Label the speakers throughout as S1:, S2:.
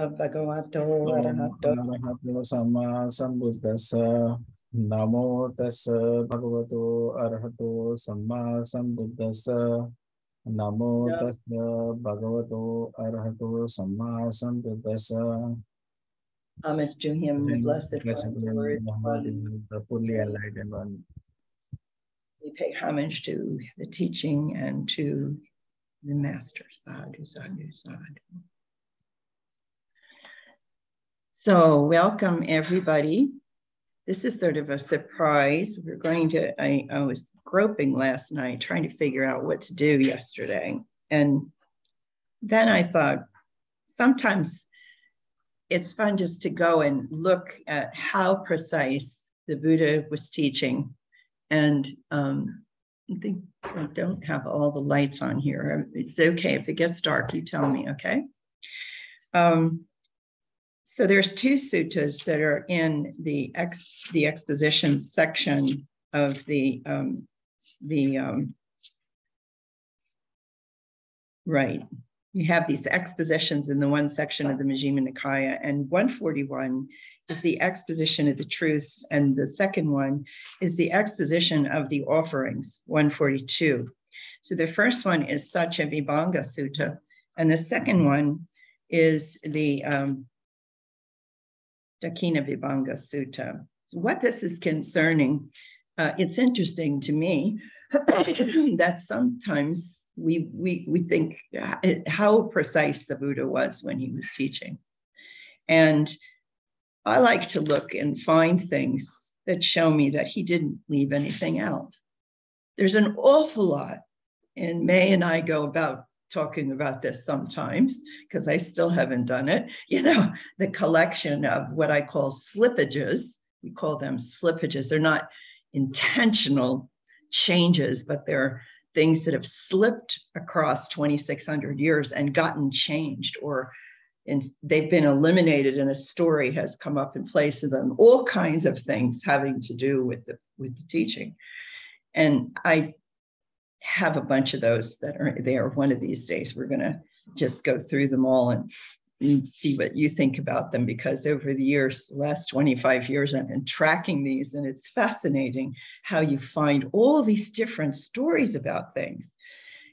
S1: Bhagavato
S2: Arahato. Samma Sambuddhasa Namo Tassa Bhagavato Arhato Samma Sambuddhasa Namo Tassa Bhagavato Arhato Samma Sambuddhasa.
S1: Homage to him, blessed,
S2: blessed
S1: the
S2: fully enlightened one.
S1: We pay homage to the teaching and to the master, sadhu, sadhu, sadhu so welcome everybody this is sort of a surprise we're going to I, I was groping last night trying to figure out what to do yesterday and then i thought sometimes it's fun just to go and look at how precise the buddha was teaching and um, I think I don't have all the lights on here. It's okay if it gets dark, you tell me, okay? Um, so there's two suttas that are in the ex the exposition section of the um, the um, right. You have these expositions in the one section of the Majjhima Nikaya, and 141 is the exposition of the truths, and the second one is the exposition of the offerings, 142. So the first one is Sacca Vibhanga Sutta, and the second one is the um, Dakkhina Vibhanga Sutta. So what this is concerning, uh, it's interesting to me that sometimes we, we, we think how precise the Buddha was when he was teaching. And I like to look and find things that show me that he didn't leave anything out. There's an awful lot, and May and I go about talking about this sometimes because I still haven't done it. You know, the collection of what I call slippages, we call them slippages. They're not intentional changes, but they're things that have slipped across 2,600 years and gotten changed or they've been eliminated and a story has come up in place of them all kinds of things having to do with the with the teaching and i have a bunch of those that are there one of these days. We're going to just go through them all and, and see what you think about them because over the years the last 25 years i've been tracking these and it's fascinating how you find all these different stories about things.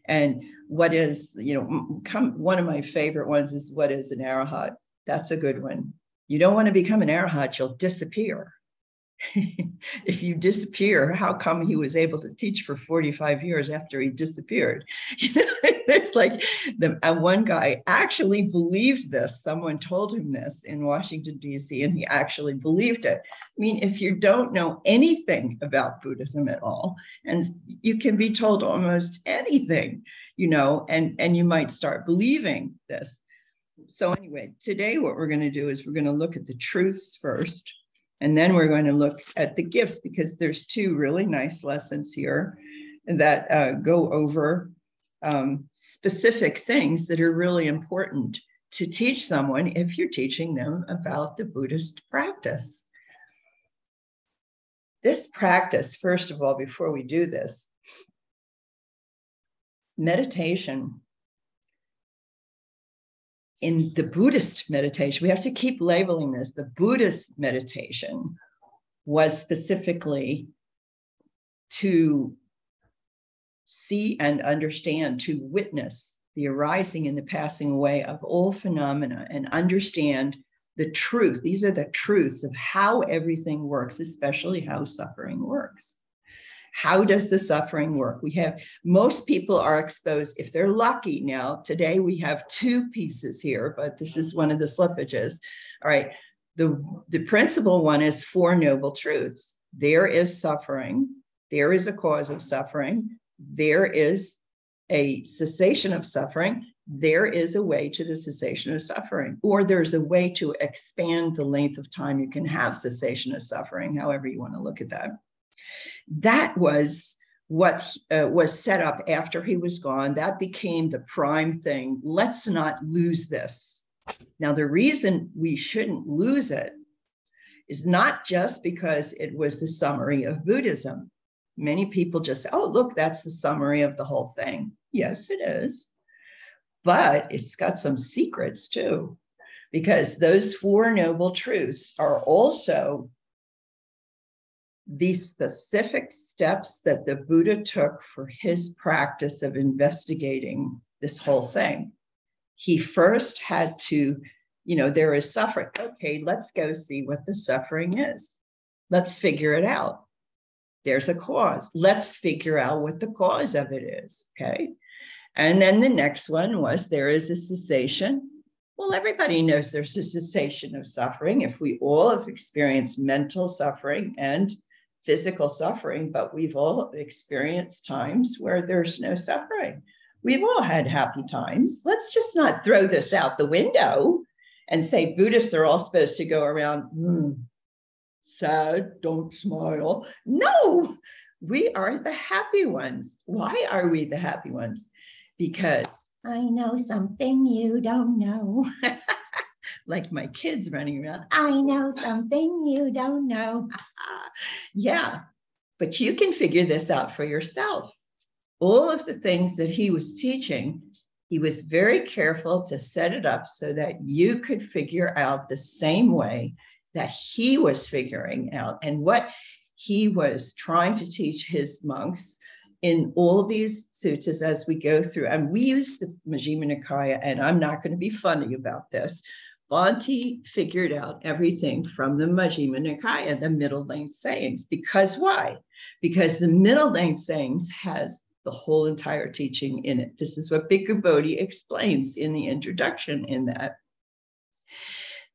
S1: And what is you know come one of my favorite ones is what is an arahat that's a good one. You don't want to become an arahat you'll disappear if you disappear how come he was able to teach for 45 years after he disappeared? There's like the uh, one guy actually believed this. Someone told him this in washington d.c and he actually believed it. I mean if you don't know anything about buddhism at all and you can be told almost anything you know and and you might start believing this. So anyway today what we're going to do is we're going to look at the truths first and then we're going to look at the gifts because there's two really nice lessons here that uh, go over um, specific things that are really important to teach someone if you're teaching them about the Buddhist practice. This practice, first of all, before we do this, meditation in the Buddhist meditation, we have to keep labeling this. The Buddhist meditation was specifically to see and understand, to witness the arising and the passing away of all phenomena and understand the truth. These are the truths of how everything works, especially how suffering works. How does the suffering work? We have most people are exposed if they're lucky. Now, today we have two pieces here, but this is one of the slippages. All right. The, the principal one is Four Noble Truths. There is suffering, there is a cause of suffering, there is a cessation of suffering, there is a way to the cessation of suffering, or there's a way to expand the length of time you can have cessation of suffering, however you want to look at that. That was what uh, was set up after he was gone. That became the prime thing. Let's not lose this. Now, the reason we shouldn't lose it is not just because it was the summary of Buddhism. Many people just oh, look, that's the summary of the whole thing. Yes, it is. But it's got some secrets too. because those Four Noble Truths are also the specific steps that the Buddha took for his practice of investigating this whole thing. He first had to, you know, there is suffering. Okay, let's go see what the suffering is. Let's figure it out. There's a cause. Let's figure out what the cause of it is. Okay. And then the next one was there is a cessation. Well, everybody knows there's a cessation of suffering if we all have experienced mental suffering and physical suffering, but we've all experienced times where there's no suffering. We've all had happy times. Let's just not throw this out the window and say Buddhists are all supposed to go around mm, sad, don't smile. No, we are the happy ones. Why are we the happy ones? Because I know something you don't know. like my kids running around. I know something you don't know. yeah, but you can figure this out for yourself. All of the things that he was teaching, he was very careful to set it up so that you could figure out the same way that he was figuring out and what he was trying to teach his monks in all these suttas as we go through. And we use the Majjhima Nikaya, and I'm not going to be funny about this, Bhante figured out everything from the Majjhima Nikaya, the middle length sayings. Because why? Because the middle length sayings has the whole entire teaching in it. This is what Bhikkhu Bodhi explains in the introduction in that.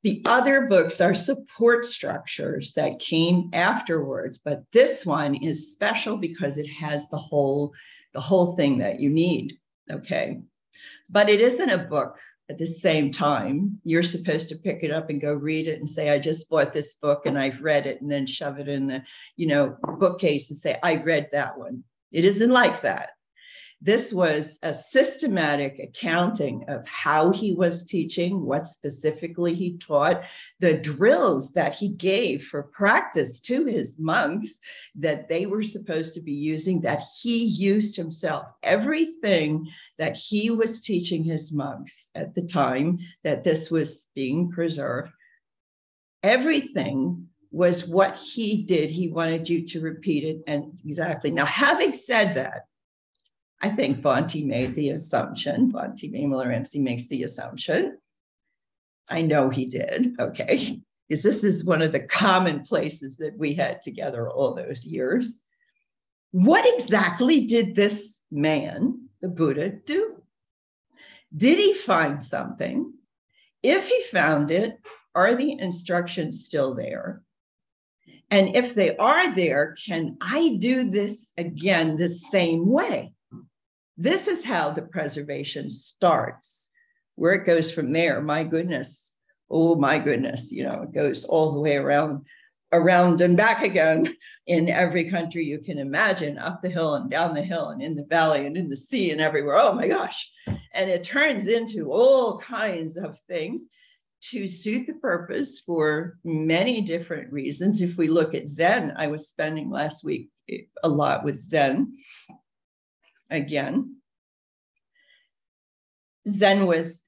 S1: The other books are support structures that came afterwards, but this one is special because it has the whole the whole thing that you need, okay? But it isn't a book at the same time, you're supposed to pick it up and go read it and say, I just bought this book and I've read it, and then shove it in the, you know, bookcase and say, I read that one. It isn't like that. This was a systematic accounting of how he was teaching, what specifically he taught, the drills that he gave for practice to his monks that they were supposed to be using, that he used himself. Everything that he was teaching his monks at the time that this was being preserved, everything was what he did. He wanted you to repeat it. And exactly. Now, having said that, I think Bhante made the assumption, Bhante Vimalaramsi makes the assumption. I know he did, okay, because this is one of the common places that we had together all those years. What exactly did this man, the Buddha, do? Did he find something? If he found it, are the instructions still there? And if they are there, can I do this again the same way? This is how the preservation starts. Where it goes from there, my goodness, oh my goodness, you know, it goes all the way around around and back again in every country you can imagine, up the hill and down the hill and in the valley and in the sea and everywhere. Oh my gosh. And it turns into all kinds of things to suit the purpose for many different reasons. If we look at Zen, I was spending last week a lot with Zen again. Zen was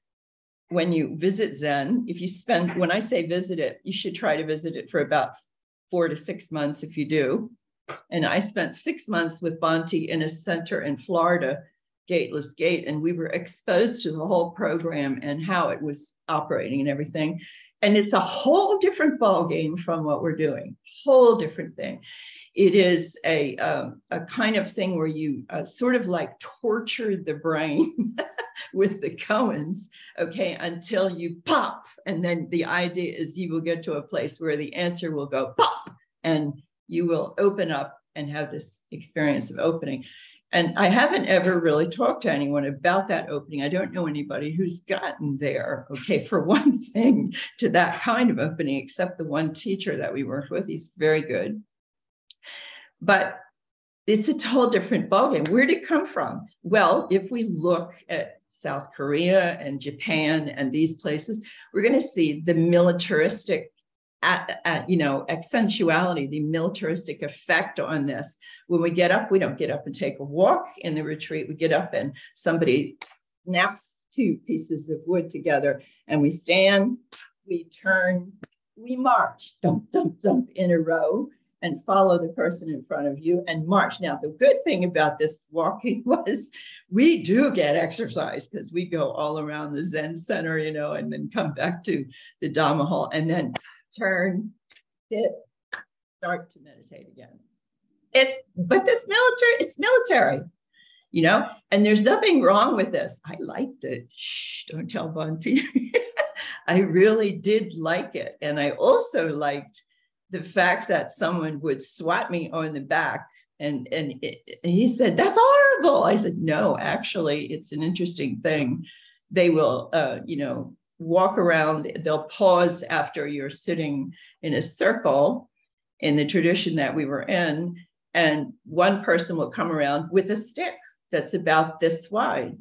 S1: when you visit Zen, if you spend, when I say visit it, you should try to visit it for about four to six months if you do. And I spent six months with Bhante in a center in Florida, Gateless Gate, and we were exposed to the whole program and how it was operating and everything. And it's a whole different ball game from what we're doing, whole different thing. It is a, um, a kind of thing where you uh, sort of like torture the brain with the koans, okay, until you pop. And then the idea is you will get to a place where the answer will go pop and you will open up and have this experience of opening. And I haven't ever really talked to anyone about that opening. I don't know anybody who's gotten there, okay, for one thing, to that kind of opening, except the one teacher that we worked with. He's very good. But it's a whole different ballgame. Where did it come from? Well, if we look at South Korea and Japan and these places, we're going to see the militaristic at, at, you know accentuality the militaristic effect on this when we get up we don't get up and take a walk in the retreat we get up and somebody snaps two pieces of wood together and we stand we turn, we march, dump, dump, dump in a row and follow the person in front of you and march. Now, the good thing about this walking was we do get exercise because we go all around the Zen center, you know, and then come back to the Dhamma hall and then turn, sit, start to meditate again. It's, but this military, it's military, you know, and there's nothing wrong with this. I liked it. Shh, don't tell Bhante. I really did like it. And I also liked the fact that someone would swat me on the back and and, it, and he said that's horrible i said no actually it's an interesting thing they will uh, you know walk around they'll pause after you're sitting in a circle in the tradition that we were in and one person will come around with a stick that's about this wide.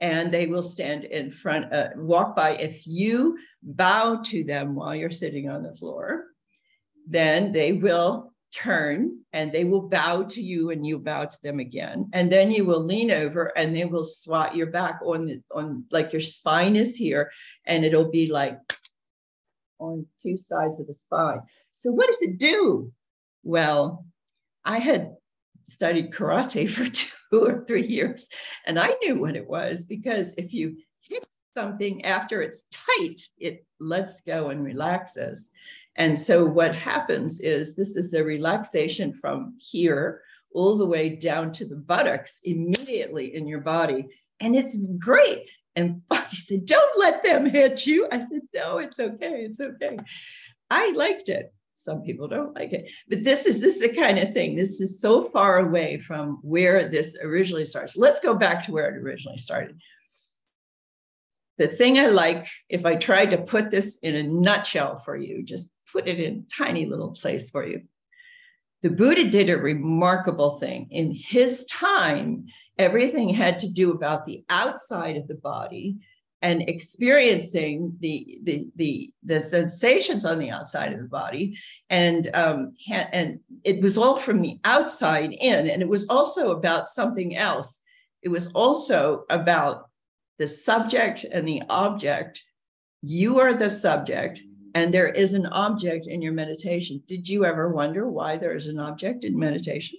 S1: And they will stand in front uh, walk by. If you bow to them while you're sitting on the floor then they will turn and they will bow to you and you bow to them again. And then you will lean over and they will swat your back on on like your spine is here and it'll be like on two sides of the spine. So what does it do? Well i had studied karate for two or three years and i knew what it was because if you hit something after it's tight it lets go and relaxes and so what happens is this is a relaxation from here all the way down to the buttocks immediately in your body. And it's great. And Bhante said, Don't let them hit you. I said, No, it's okay. It's okay. I liked it. Some people don't like it. But this is this is the kind of thing. This is so far away from where this originally starts. Let's go back to where it originally started. The thing I like, if I tried to put this in a nutshell for you, just put it in tiny little place for you. The Buddha did a remarkable thing. In his time, everything had to do about the outside of the body and experiencing the, the the the sensations on the outside of the body. And um and it was all from the outside in. And it was also about something else. It was also about the subject and the object. You are the subject and there is an object in your meditation. Did you ever wonder why there is an object in meditation?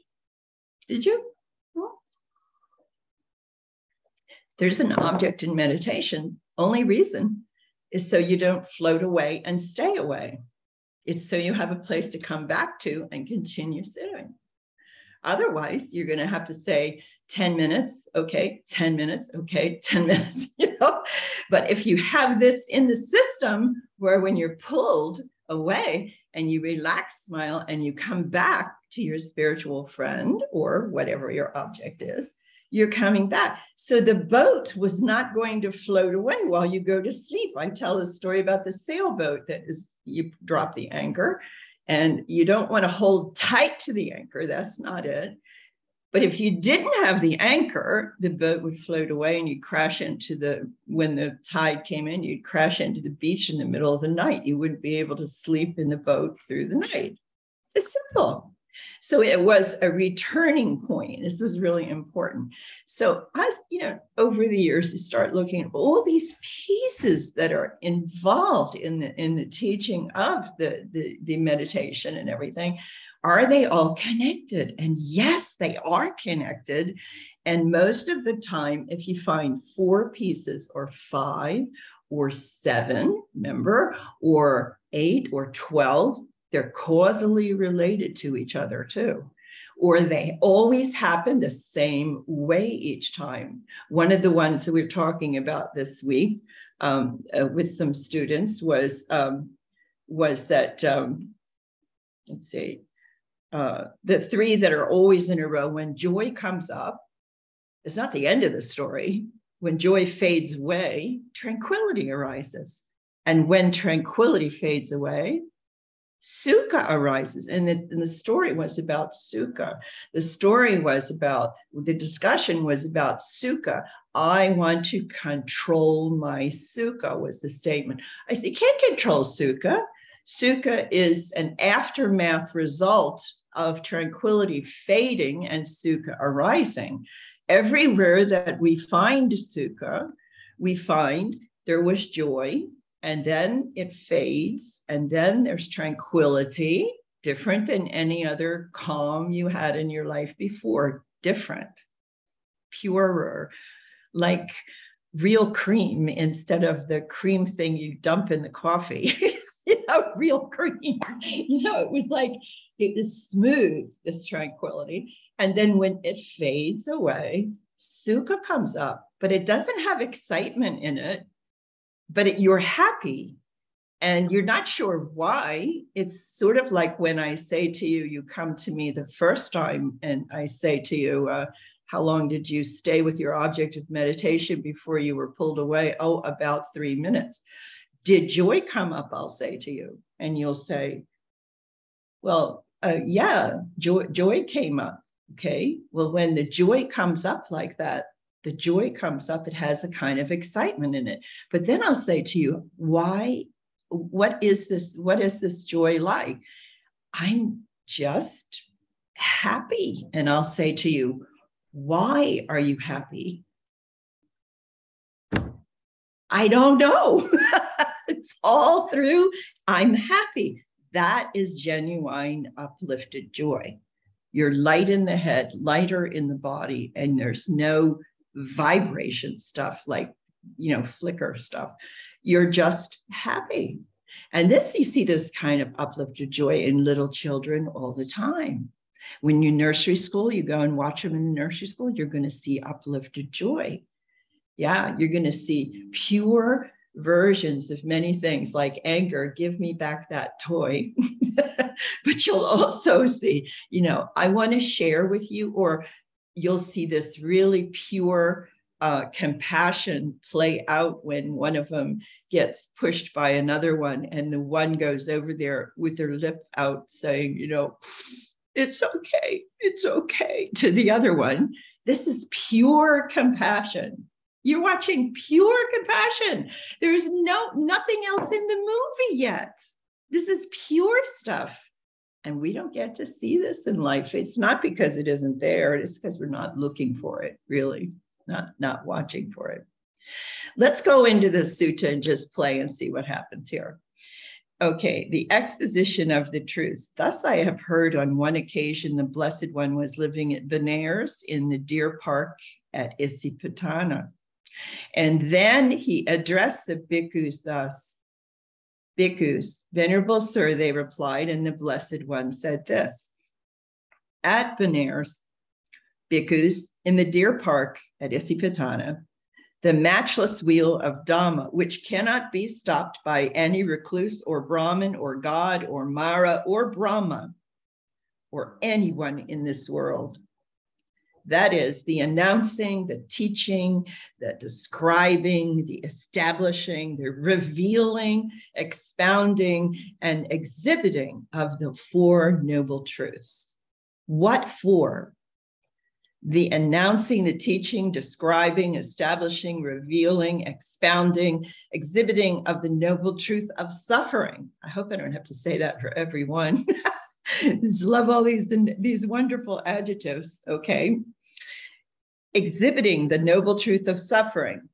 S1: Did you? There's an object in meditation. Only reason is so you don't float away and stay away. It's so you have a place to come back to and continue sitting. Otherwise, you're going to have to say 10 minutes, okay, 10 minutes, okay, 10 minutes, you know. But if you have this in the system where when you're pulled away and you relax, smile, and you come back to your spiritual friend or whatever your object is, you're coming back. So the boat was not going to float away while you go to sleep. I tell a story about the sailboat that is you drop the anchor and you don't want to hold tight to the anchor. That's not it. But if you didn't have the anchor, the boat would float away and you'd crash into the, when the tide came in, you'd crash into the beach in the middle of the night. You wouldn't be able to sleep in the boat through the night. It's simple. So it was a returning point. This was really important. So as you know, over the years, you start looking at all these pieces that are involved in the in the teaching of the, the, the meditation and everything. Are they all connected? And yes, they are connected. And most of the time, if you find four pieces or five or seven, remember, or eight or 12, they're causally related to each other too or they always happen the same way each time. One of the ones that we're talking about this week um, uh, with some students was um, was that um, let's see, uh, the three that are always in a row. When joy comes up, it's not the end of the story. When joy fades away, tranquility arises, and when tranquility fades away, Sukha arises. And the, and the story was about Sukha. The story was about, the discussion was about Sukha. I want to control my Sukha, was the statement. I said, can't control Sukha. Sukha is an aftermath result of tranquility fading and Sukha arising. Everywhere that we find Sukha, we find there was joy, and then it fades, and then there's tranquility, different than any other calm you had in your life before, different, purer, like real cream instead of the cream thing you dump in the coffee. you know, real cream. You know, it was like it was smooth, this tranquility. And then when it fades away, Sukha comes up, but it doesn't have excitement in it, but it, you're happy and you're not sure why. It's sort of like when I say to you, you come to me the first time and I say to you, uh, how long did you stay with your object of meditation before you were pulled away? Oh, about three minutes. Did joy come up? I'll say to you. And you'll say, well, uh, yeah, joy, joy came up. Okay. Well, when the joy comes up like that, the joy comes up, it has a kind of excitement in it. But then I'll say to you, why? What is this? What is this joy like? I'm just happy. And I'll say to you, why are you happy? I don't know. it's all through. I'm happy. That is genuine uplifted joy. You're light in the head, lighter in the body, and there's no vibration stuff like, you know, flicker stuff. You're just happy. And this, you see this kind of uplifted joy in little children all the time. When you nursery school, you go and watch them in the nursery school, you're going to see uplifted joy. Yeah, you're going to see pure versions of many things like anger, give me back that toy. but you'll also see, you know, I want to share with you, or you'll see this really pure uh, compassion play out when one of them gets pushed by another one, and the one goes over there with their lip out saying, you know, it's okay, it's okay to the other one. This is pure compassion. You're watching pure compassion. There's no nothing else in the movie yet. This is pure stuff. And we don't get to see this in life. It's not because it isn't there, it's because we're not looking for it, really, not, not watching for it. Let's go into the sutta and just play and see what happens here. Okay, the exposition of the truths. Thus, I have heard on one occasion the Blessed One was living at Benares in the deer park at Isipatana. And then he addressed the bhikkhus thus Bhikkhus, Venerable Sir, they replied, and the Blessed One said this At Benares, Bhikkhus, in the deer park at Isipatana, the matchless wheel of Dhamma, which cannot be stopped by any recluse or Brahmin or God or Mara or Brahma or anyone in this world. That is the announcing, the teaching, the describing, the establishing, the revealing, expounding, and exhibiting of the Four Noble Truths. What for? the announcing, the teaching, describing, establishing, revealing, expounding, exhibiting of the noble truth of suffering. I hope I don't have to say that for everyone. Just love all these, these wonderful adjectives, okay? Exhibiting the noble truth of suffering,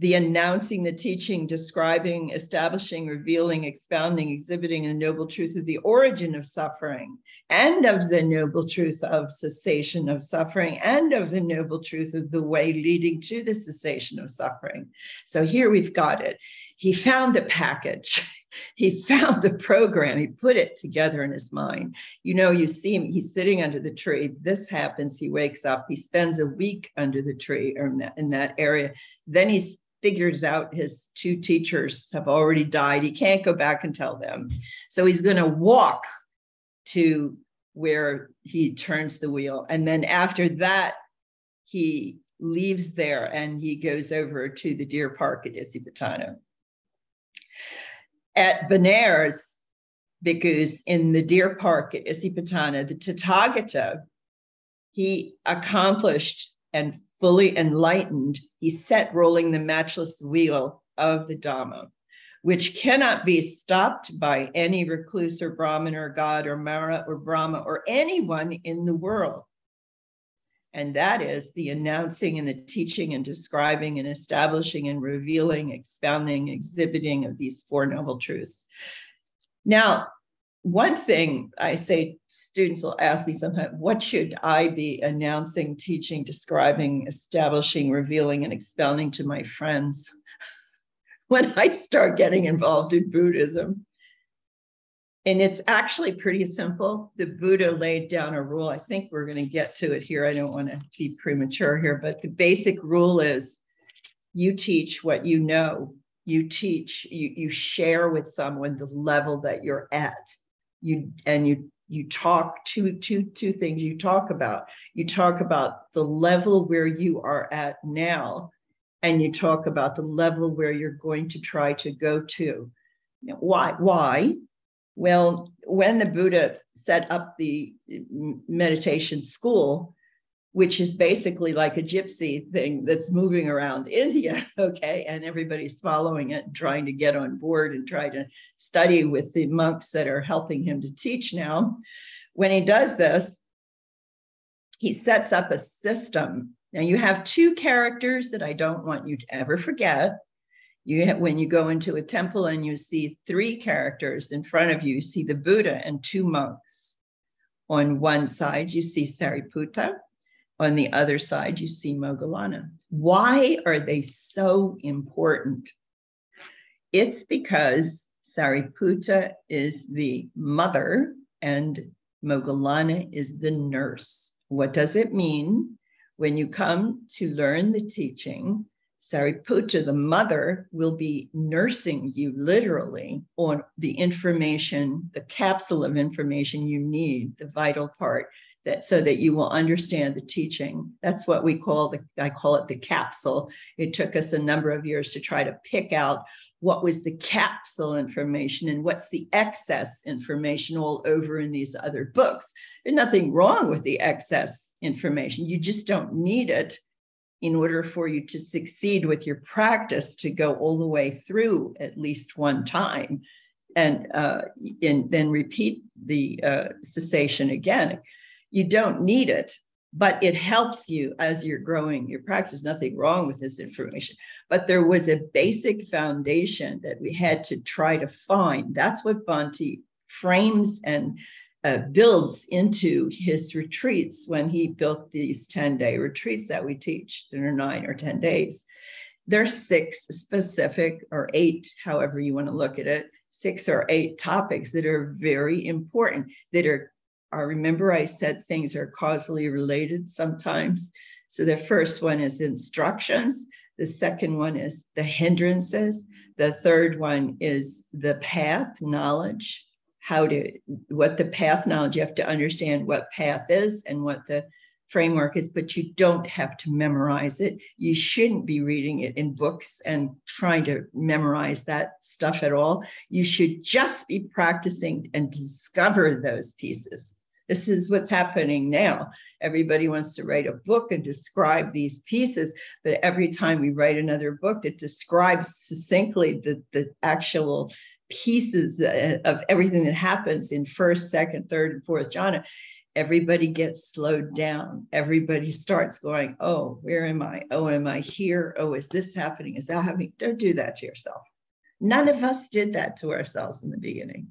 S1: the announcing, the teaching, describing, establishing, revealing, expounding, exhibiting the noble truth of the origin of suffering and of the noble truth of cessation of suffering and of the noble truth of the way leading to the cessation of suffering. So here we've got it. He found the package. He found the program. He put it together in his mind. You know, you see him, he's sitting under the tree. This happens. He wakes up. He spends a week under the tree or in that, in that area. Then he figures out his two teachers have already died. He can't go back and tell them. So he's going to walk to where he turns the wheel. And then after that, he leaves there and he goes over to the deer park at Isipatana. At Benares, because in the deer park at Isipatana, the Tathagata, he accomplished and fully enlightened, he set rolling the matchless wheel of the Dhamma, which cannot be stopped by any recluse or Brahmin or God or Mara or Brahma or anyone in the world. And that is the announcing and the teaching and describing and establishing and revealing, expounding, exhibiting of these Four Noble Truths. Now, one thing I say students will ask me sometimes, what should I be announcing, teaching, describing, establishing, revealing, and expounding to my friends when I start getting involved in Buddhism? And it's actually pretty simple. The Buddha laid down a rule. I think we're going to get to it here. I don't want to be premature here, but the basic rule is you teach what you know. You teach, you, you share with someone the level that you're at you and you you talk two two two things you talk about you talk about the level where you are at now and you talk about the level where you're going to try to go to why why well when the buddha set up the meditation school which is basically like a gypsy thing that's moving around India, okay? And everybody's following it, trying to get on board and try to study with the monks that are helping him to teach now. When he does this, he sets up a system. Now you have two characters that I don't want you to ever forget. You when you go into a temple and you see three characters in front of you, you see the Buddha and two monks. On one side, you see Sariputta, on the other side, you see Moggallana. Why are they so important? It's because Sariputta is the mother and Moggallana is the nurse. What does it mean? When you come to learn the teaching, Sariputta, the mother, will be nursing you literally on the information, the capsule of information you need, the vital part that so that you will understand the teaching. That's what we call the, I call it the capsule. It took us a number of years to try to pick out what was the capsule information and what's the excess information all over in these other books. There's nothing wrong with the excess information. You just don't need it in order for you to succeed with your practice to go all the way through at least one time and, uh, and then repeat the uh, cessation again you don't need it, but it helps you as you're growing your practice. Nothing wrong with this information. But there was a basic foundation that we had to try to find. That's what Bhante frames and uh, builds into his retreats when he built these 10 day retreats that we teach that are nine or 10 days. There's six specific or eight, however you want to look at it, six or eight topics that are very important, that are I remember I said things are causally related sometimes. So the first one is instructions. The second one is the hindrances. The third one is the path knowledge, how to, what the path knowledge, you have to understand what path is and what the framework is, but you don't have to memorize it. You shouldn't be reading it in books and trying to memorize that stuff at all. You should just be practicing and discover those pieces. This is what's happening now. Everybody wants to write a book and describe these pieces, but every time we write another book that describes succinctly the, the actual pieces uh, of everything that happens in first, second, third, and fourth jhana, everybody gets slowed down. Everybody starts going, Oh, where am I? Oh, am I here? Oh, is this happening? Is that happening? Don't do that to yourself. None of us did that to ourselves in the beginning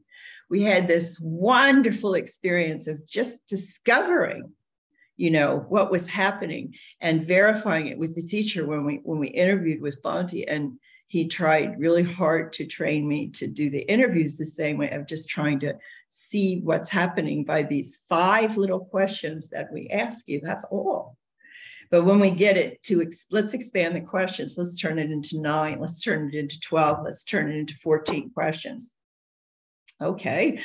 S1: we had this wonderful experience of just discovering you know what was happening and verifying it with the teacher when we when we interviewed with Bhante and he tried really hard to train me to do the interviews the same way of just trying to see what's happening by these five little questions that we ask you. That's all. But when we get it to ex- let's expand the questions. Let's turn it into nine. Let's turn it into 12 let's turn it into 14 questions. Okay.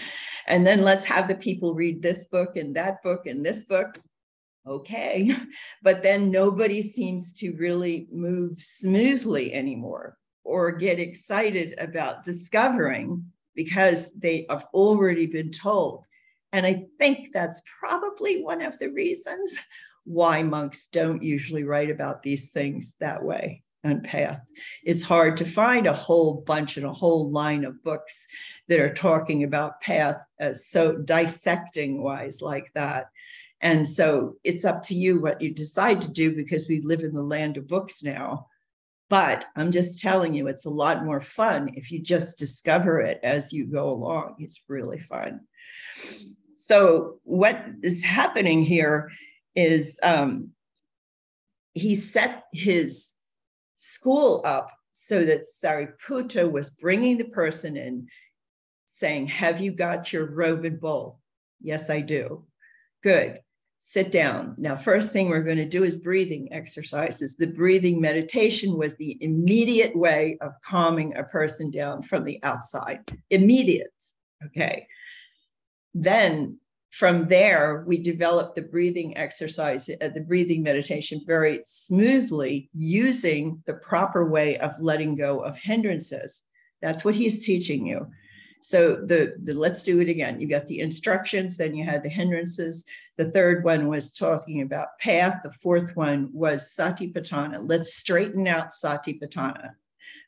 S1: And then let's have the people read this book and that book and this book. Okay. But then nobody seems to really move smoothly anymore or get excited about discovering because they have already been told. And I think that's probably one of the reasons why monks don't usually write about these things that way on path. It's hard to find a whole bunch and a whole line of books that are talking about path as so dissecting wise like that. And so it's up to you what you decide to do because we live in the land of books now. But I'm just telling you, it's a lot more fun if you just discover it as you go along. It's really fun. So, what is happening here is um, he set his school up so that Sariputta was bringing the person in, saying, Have you got your robe and bowl? Yes, I do. Good. Sit down. Now, first thing we're going to do is breathing exercises. The breathing meditation was the immediate way of calming a person down from the outside. Immediate. Okay. Then from there, we developed the breathing exercise, uh, the breathing meditation very smoothly using the proper way of letting go of hindrances. That's what he's teaching you. So the, the let's do it again. You got the instructions, then you had the hindrances. The third one was talking about path. The fourth one was satipatthana. Let's straighten out satipatthana.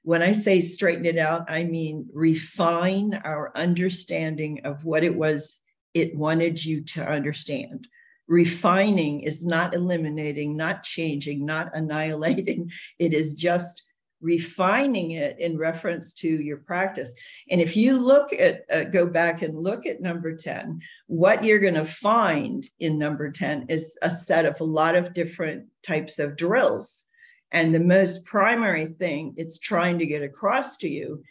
S1: When I say straighten it out, I mean refine our understanding of what it was it wanted you to understand. Refining is not eliminating, not changing, not annihilating. It is just refining it in reference to your practice. And if you look at, uh, go back and look at number 10, what you're going to find in number 10 is a set of a lot of different types of drills. And the most primary thing it's trying to get across to you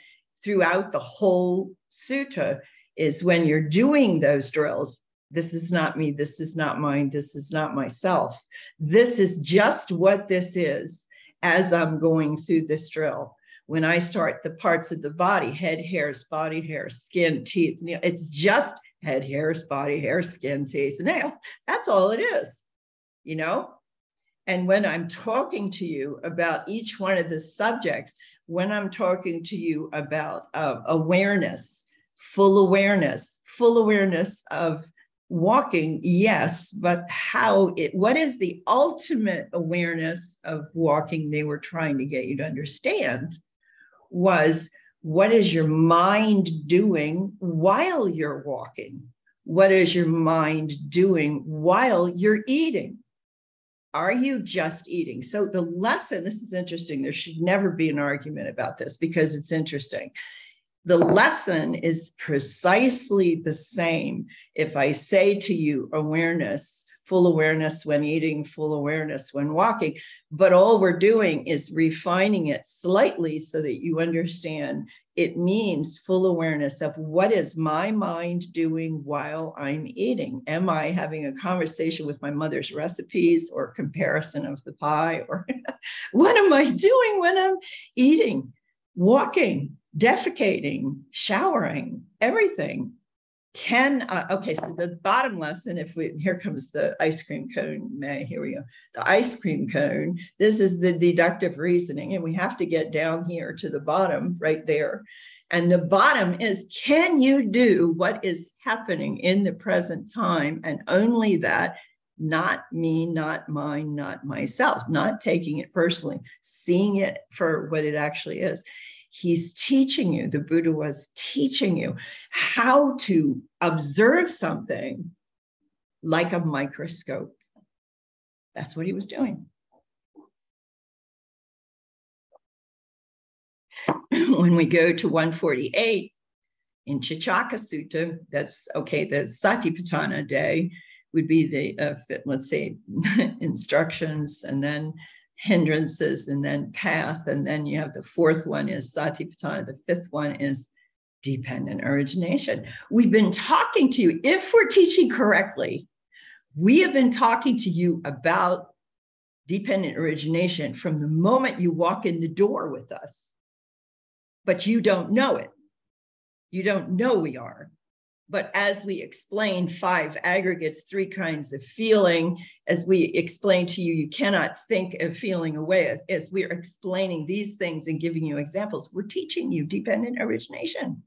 S1: throughout the whole sutta is when you're doing those drills, this is not me, this is not mine, this is not myself. This is just what this is as I'm going through this drill. When I start the parts of the body, head, hairs, body hair, skin, teeth, it's just head, hairs, body hair, skin, teeth, nails. That's all it is, you know? And when I'm talking to you about each one of the subjects, when I'm talking to you about uh, awareness, full awareness, full awareness of walking, yes, but how it, what is the ultimate awareness of walking they were trying to get you to understand was what is your mind doing while you're walking? What is your mind doing while you're eating? Are you just eating? So, the lesson this is interesting. There should never be an argument about this because it's interesting the lesson is precisely the same. If I say to you awareness, full awareness when eating, full awareness when walking, but all we're doing is refining it slightly so that you understand it means full awareness of what is my mind doing while I'm eating. Am I having a conversation with my mother's recipes or comparison of the pie? Or what am I doing when I'm eating, walking, defecating, showering, everything. Can uh, okay so the bottom lesson if we here comes the ice cream cone may here we go. The ice cream cone this is the deductive reasoning and we have to get down here to the bottom right there. And the bottom is can you do what is happening in the present time and only that? Not me not mine not myself. Not taking it personally seeing it for what it actually is He's teaching you, the Buddha was teaching you how to observe something like a microscope. That's what he was doing. when we go to 148 in Chachakka Sutta, that's okay, the Satipatthana day would be the, uh, let's say, instructions, and then hindrances and then path. And then you have the fourth one is satipatthana. The fifth one is dependent origination. We've been talking to you, if we're teaching correctly, we have been talking to you about dependent origination from the moment you walk in the door with us, but you don't know it. You don't know we are. But as we explained, five aggregates, three kinds of feeling, as we explained to you, you cannot think of feeling away. As we're explaining these things and giving you examples, we're teaching you dependent origination.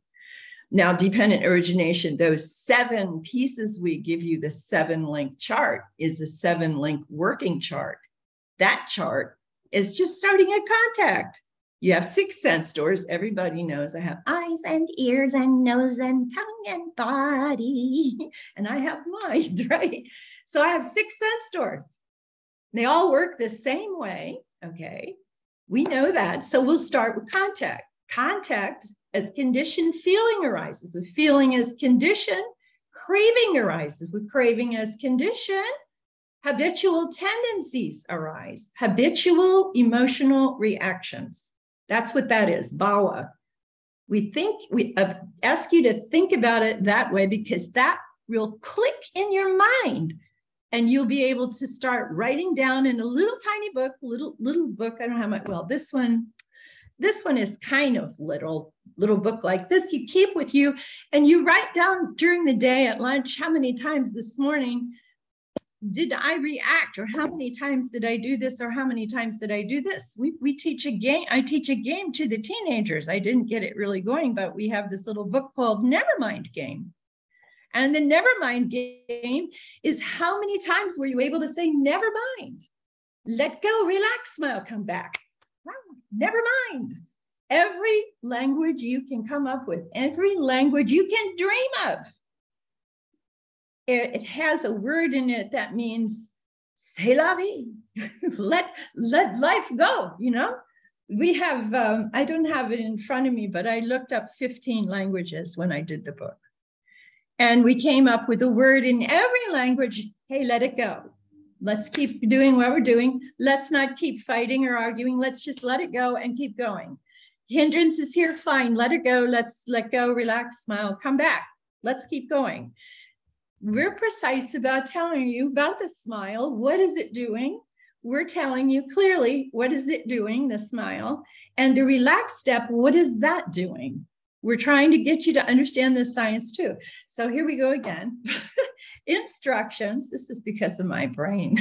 S1: Now, dependent origination, those seven pieces we give you, the seven link chart is the seven link working chart. That chart is just starting at contact. You have six sense doors. Everybody knows I have eyes and ears and nose and tongue and body. And I have mind, right? So I have six sense doors. They all work the same way. Okay. We know that. So we'll start with contact. Contact as condition, feeling arises. With feeling as condition, craving arises. With craving as condition, habitual tendencies arise, habitual emotional reactions. That's what that is, bawa. We think, we uh, ask you to think about it that way because that will click in your mind and you'll be able to start writing down in a little tiny book, little, little book. I don't have my, well, this one, this one is kind of little, little book like this you keep with you and you write down during the day at lunch how many times this morning did I react or how many times did I do this or how many times did I do this? We, we teach a game. I teach a game to the teenagers. I didn't get it really going, but we have this little book called Nevermind Game. And the Nevermind game is how many times were you able to say, never mind, let go, relax, smile, come back. Never mind. Every language you can come up with, every language you can dream of it, it has a word in it that means c'est la vie. let let life go. You know, we have. Um, I don't have it in front of me, but I looked up 15 languages when I did the book, and we came up with a word in every language. Hey, let it go. Let's keep doing what we're doing. Let's not keep fighting or arguing. Let's just let it go and keep going. Hindrance is here, fine. Let it go. Let's let go, relax, smile, come back. Let's keep going we're precise about telling you about the smile. What is it doing? We're telling you clearly what is it doing, the smile. And the relaxed step, what is that doing? We're trying to get you to understand the science too. So here we go again. instructions, this is because of my brain.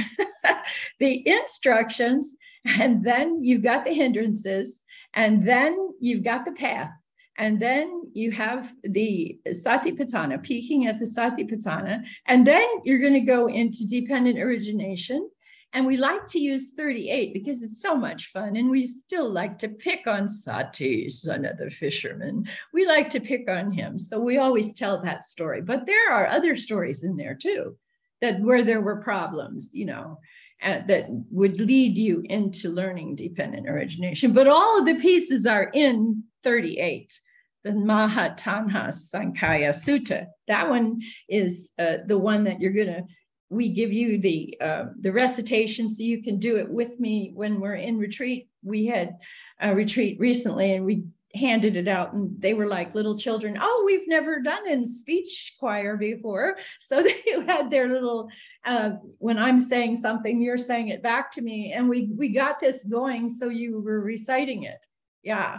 S1: the instructions, and then you've got the hindrances, and then you've got the path. And then you have the Satipatthana, peaking at the Satipatthana. And then you're going to go into dependent origination. And we like to use 38 because it's so much fun. And we still like to pick on Sati, another fisherman. We like to pick on him. So we always tell that story. But there are other stories in there too, that where there were problems, you know, uh, that would lead you into learning dependent origination. But all of the pieces are in 38, the Mahatanha Sankhaya Sutta. That one is uh, the one that you're going to, we give you the, uh, the recitation so you can do it with me when we're in retreat. We had a retreat recently and we handed it out and they were like little children oh we've never done in speech choir before so they had their little uh, when i'm saying something you're saying it back to me and we we got this going so you were reciting it yeah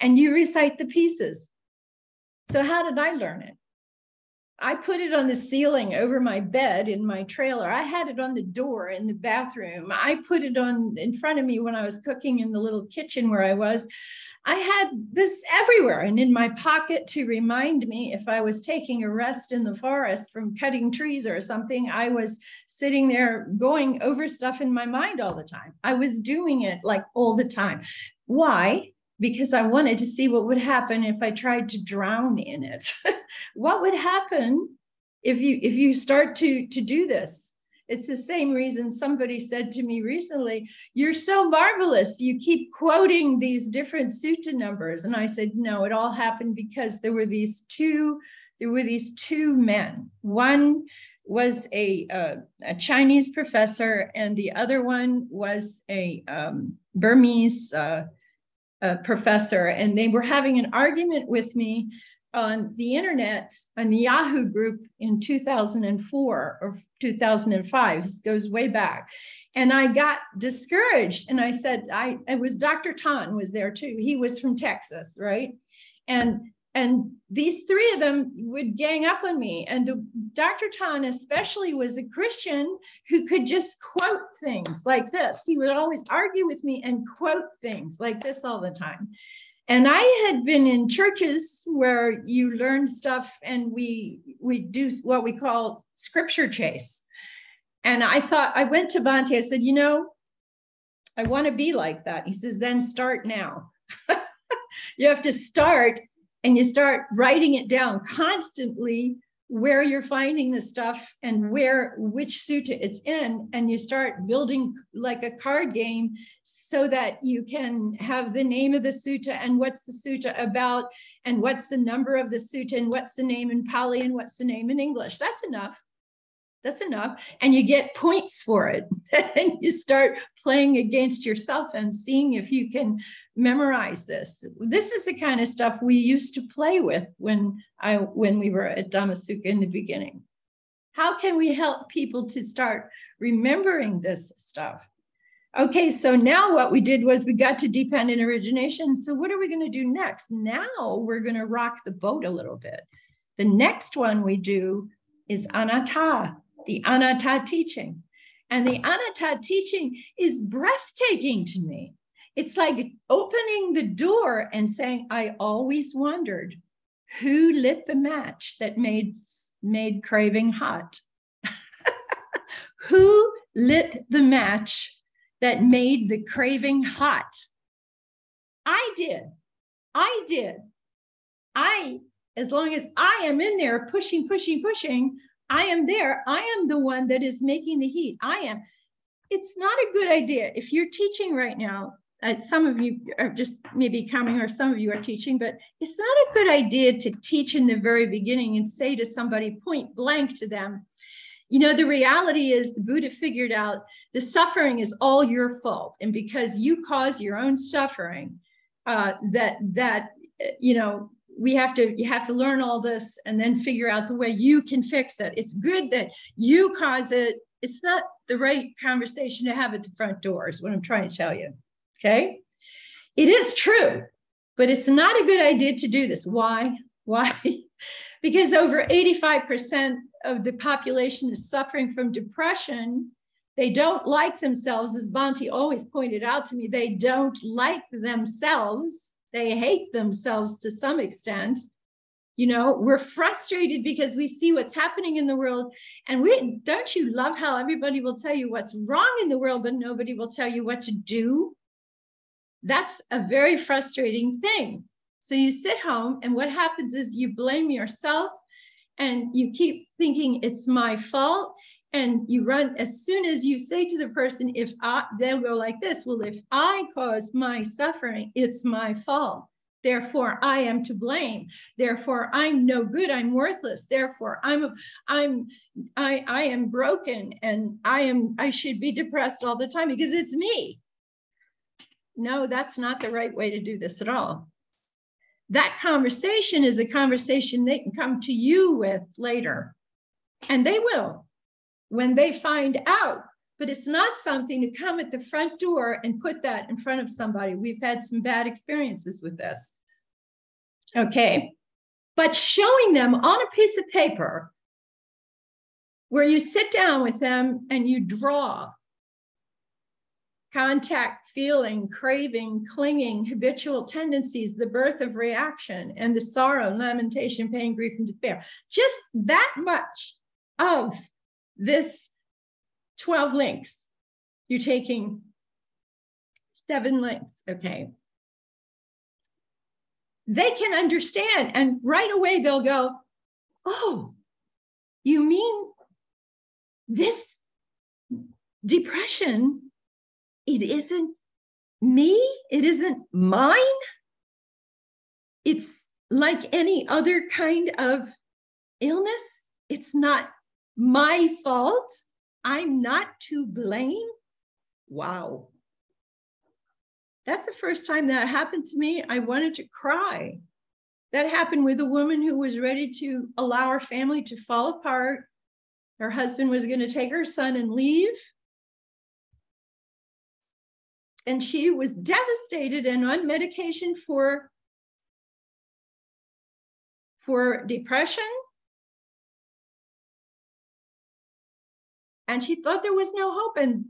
S1: and you recite the pieces. So, how did I learn it? I put it on the ceiling over my bed in my trailer. I had it on the door in the bathroom. I put it on in front of me when I was cooking in the little kitchen where I was. I had this everywhere and in my pocket to remind me if I was taking a rest in the forest from cutting trees or something. I was sitting there going over stuff in my mind all the time. I was doing it like all the time. Why? Because I wanted to see what would happen if I tried to drown in it. what would happen if you if you start to to do this? It's the same reason somebody said to me recently, You're so marvelous. You keep quoting these different sutta numbers. And I said, No, it all happened because there were these two, there were these two men. One was a, uh, a Chinese professor, and the other one was a um, Burmese uh, a professor, and they were having an argument with me on the internet, on the Yahoo group in 2004 or 2005. This goes way back. And I got discouraged and I said, I it was Dr. Tan was there too. He was from Texas, right? And and these three of them would gang up on me. And the, dr tan especially was a christian who could just quote things like this. He would always argue with me and quote things like this all the time. And i had been in churches where you learn stuff and we we do what we call scripture chase. And i thought i went to Bhante i said you know i want to be like that. He says then start now. You have to start and you start writing it down constantly where you're finding the stuff and where which sutta it's in and you start building like a card game so that you can have the name of the sutta and what's the sutta about and what's the number of the sutta and what's the name in pali and what's the name in english. That's enough that's enough. And you get points for it. And you start playing against yourself and seeing if you can memorize this. This is the kind of stuff we used to play with when i when we were at Dhamma Sukha in the beginning. How can we help people to start remembering this stuff? Okay so now what we did was we got to dependent origination. So what are we going to do next? Now we're going to rock the boat a little bit. The next one we do is anatta the anatta teaching. And the anatta teaching is breathtaking to me. It's like opening the door and saying, I always wondered who lit the match that made, made craving hot? who lit the match that made the craving hot? I did. I did. I, as long as I am in there pushing, pushing, pushing, I am there. I am the one that is making the heat. I am. It's not a good idea. If you're teaching right now, uh, some of you are just maybe coming or some of you are teaching, but it's not a good idea to teach in the very beginning and say to somebody point blank to them, you know, the reality is the Buddha figured out the suffering is all your fault. And because you cause your own suffering, uh, that, that, you know, we have to you have to learn all this and then figure out the way you can fix it. It's good that you cause it. It's not the right conversation to have at the front door is what i'm trying to tell you okay? It is true but it's not a good idea to do this. Why? Why? Because over 85% of the population is suffering from depression. They don't like themselves as Bhante always pointed out to me they don't like themselves they hate themselves to some extent you know we're frustrated because we see what's happening in the world. And we don't you love how everybody will tell you what's wrong in the world but nobody will tell you what to do? That's a very frustrating thing. So you sit home and what happens is you blame yourself and you keep thinking it's my fault and you run as soon as you say to the person if i they'll go like this well if i cause my suffering it's my fault. Therefore i am to blame. Therefore i'm no good. I'm worthless. Therefore i'm i'm i i am broken and i am i should be depressed all the time because it's me. No that's not the right way to do this at all. That conversation is a conversation they can come to you with later and they will when they find out. But it's not something to come at the front door and put that in front of somebody. We've had some bad experiences with this. Okay. But showing them on a piece of paper where you sit down with them and you draw contact, feeling, craving, clinging, habitual tendencies, the birth of reaction, and the sorrow, lamentation, pain, grief, and despair. Just that much of this 12 links, you're taking seven links, okay? They can understand, and right away they'll go, Oh, you mean this depression? It isn't me, it isn't mine. It's like any other kind of illness. It's not my fault. I'm not to blame. Wow. That's the first time that happened to me. I wanted to cry. That happened with a woman who was ready to allow her family to fall apart. Her husband was going to take her son and leave. And she was devastated and on medication for, for depression and she thought there was no hope. And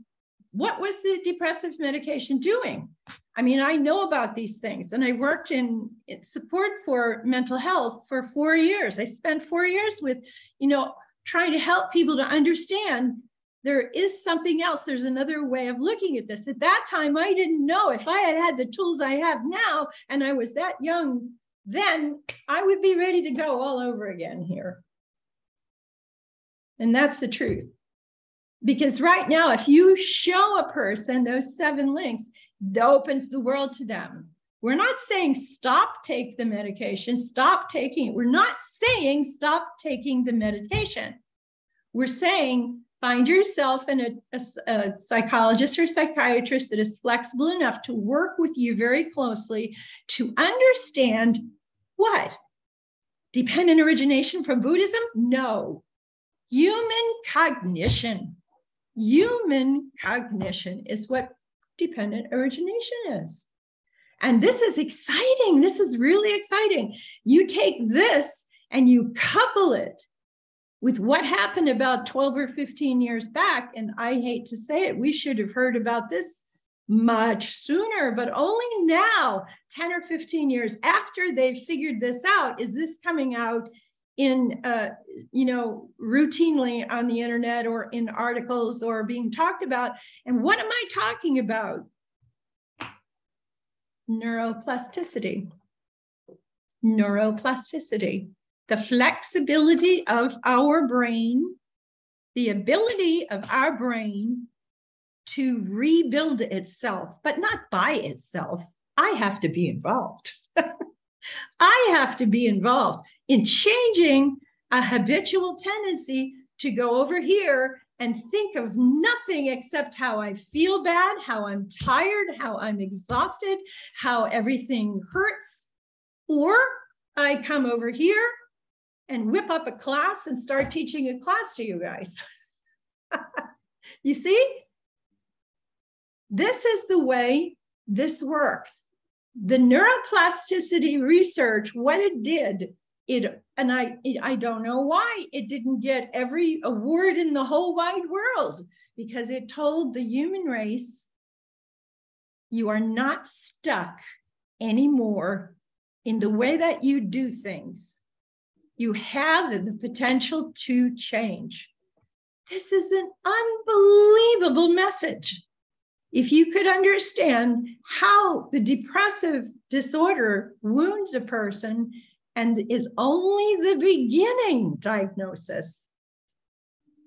S1: what was the depressive medication doing? I mean, I know about these things, and I worked in support for mental health for four years. I spent four years with, you know, trying to help people to understand there is something else. There's another way of looking at this. At that time, I didn't know if I had had the tools I have now and I was that young, then I would be ready to go all over again here. And that's the truth. Because right now, if you show a person those seven links, that opens the world to them. We're not saying stop take the medication, stop taking it. We're not saying stop taking the medication. We're saying find yourself in a, a, a, psychologist or psychiatrist that is flexible enough to work with you very closely to understand what? Dependent origination from Buddhism? No. Human cognition. Human cognition is what dependent origination is. And this is exciting. This is really exciting. You take this and you couple it with what happened about 12 or 15 years back. And I hate to say it, we should have heard about this much sooner, but only now, 10 or 15 years after they've figured this out, is this coming out in, uh, you know, routinely on the internet or in articles or being talked about. And what am I talking about? Neuroplasticity. Neuroplasticity the flexibility of our brain, the ability of our brain to rebuild itself, but not by itself. I have to be involved. I have to be involved in changing a habitual tendency to go over here and think of nothing except how I feel bad, how I'm tired, how I'm exhausted, how everything hurts. Or I come over here and whip up a class and start teaching a class to you guys. you see? This is the way this works. The neuroplasticity research, what it did, it and I I don't know why it didn't get every award in the whole wide world because it told the human race you are not stuck anymore in the way that you do things you have the potential to change. This is an unbelievable message. If you could understand how the depressive disorder wounds a person and is only the beginning diagnosis.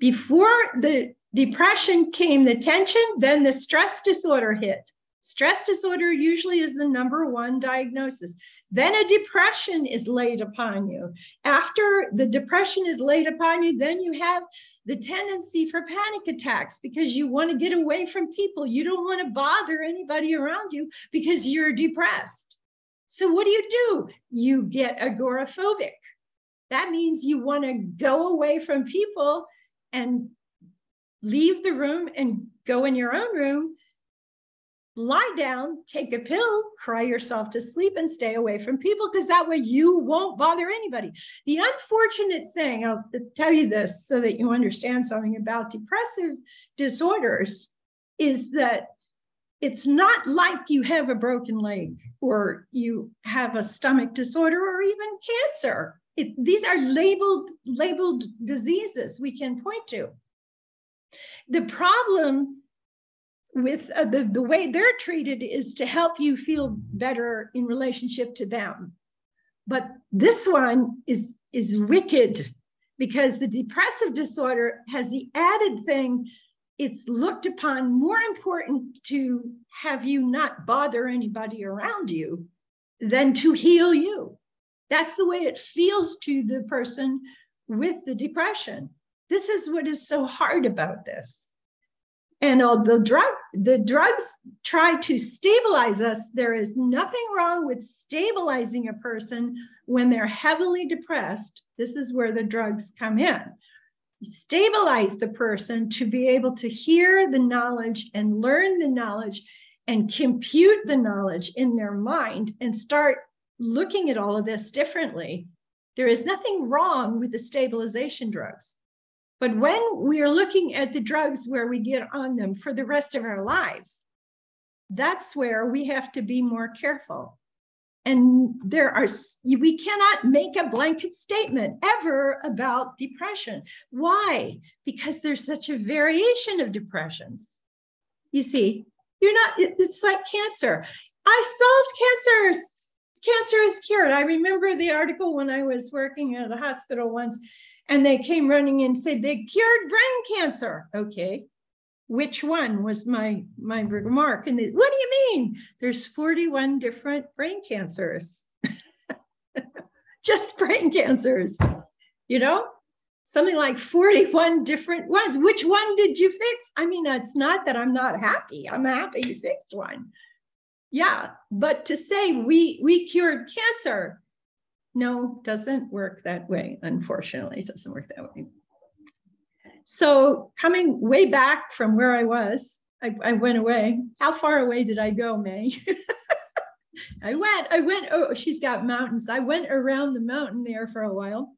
S1: Before the depression came the tension, then the stress disorder hit. Stress disorder usually is the number one diagnosis. Then a depression is laid upon you. After the depression is laid upon you, then you have the tendency for panic attacks because you want to get away from people. You don't want to bother anybody around you because you're depressed. So, what do you do? You get agoraphobic. That means you want to go away from people and leave the room and go in your own room lie down, take a pill, cry yourself to sleep, and stay away from people because that way you won't bother anybody. The unfortunate thing, I'll tell you this so that you understand something about depressive disorders, is that it's not like you have a broken leg or you have a stomach disorder or even cancer. It, these are labeled labeled diseases we can point to. The problem with uh, the, the way they're treated is to help you feel better in relationship to them. But this one is, is wicked because the depressive disorder has the added thing it's looked upon more important to have you not bother anybody around you than to heal you. That's the way it feels to the person with the depression. This is what is so hard about this. And although drug, the drugs try to stabilize us, there is nothing wrong with stabilizing a person when they're heavily depressed. This is where the drugs come in. Stabilize the person to be able to hear the knowledge and learn the knowledge and compute the knowledge in their mind and start looking at all of this differently. There is nothing wrong with the stabilization drugs. But when we are looking at the drugs where we get on them for the rest of our lives, that's where we have to be more careful And there are, we cannot make a blanket statement ever about depression. Why? Because there's such a variation of depressions. You see, you're not, it's like cancer. I solved cancers. Cancer is cured. I remember the article when I was working at a hospital once, and they came running and said they cured brain cancer. Okay, which one was my my remark? And they, what do you mean? There's 41 different brain cancers. Just brain cancers you know? Something like 41 different ones. Which one did you fix? I mean it's not that i'm not happy. I'm happy you fixed one. Yeah but to say we we cured cancer no doesn't work that way unfortunately. It doesn't work that way so coming way back from where I was, I, I went away. How far away did I go, May? I went, I went, oh, she's got mountains. I went around the mountain there for a while.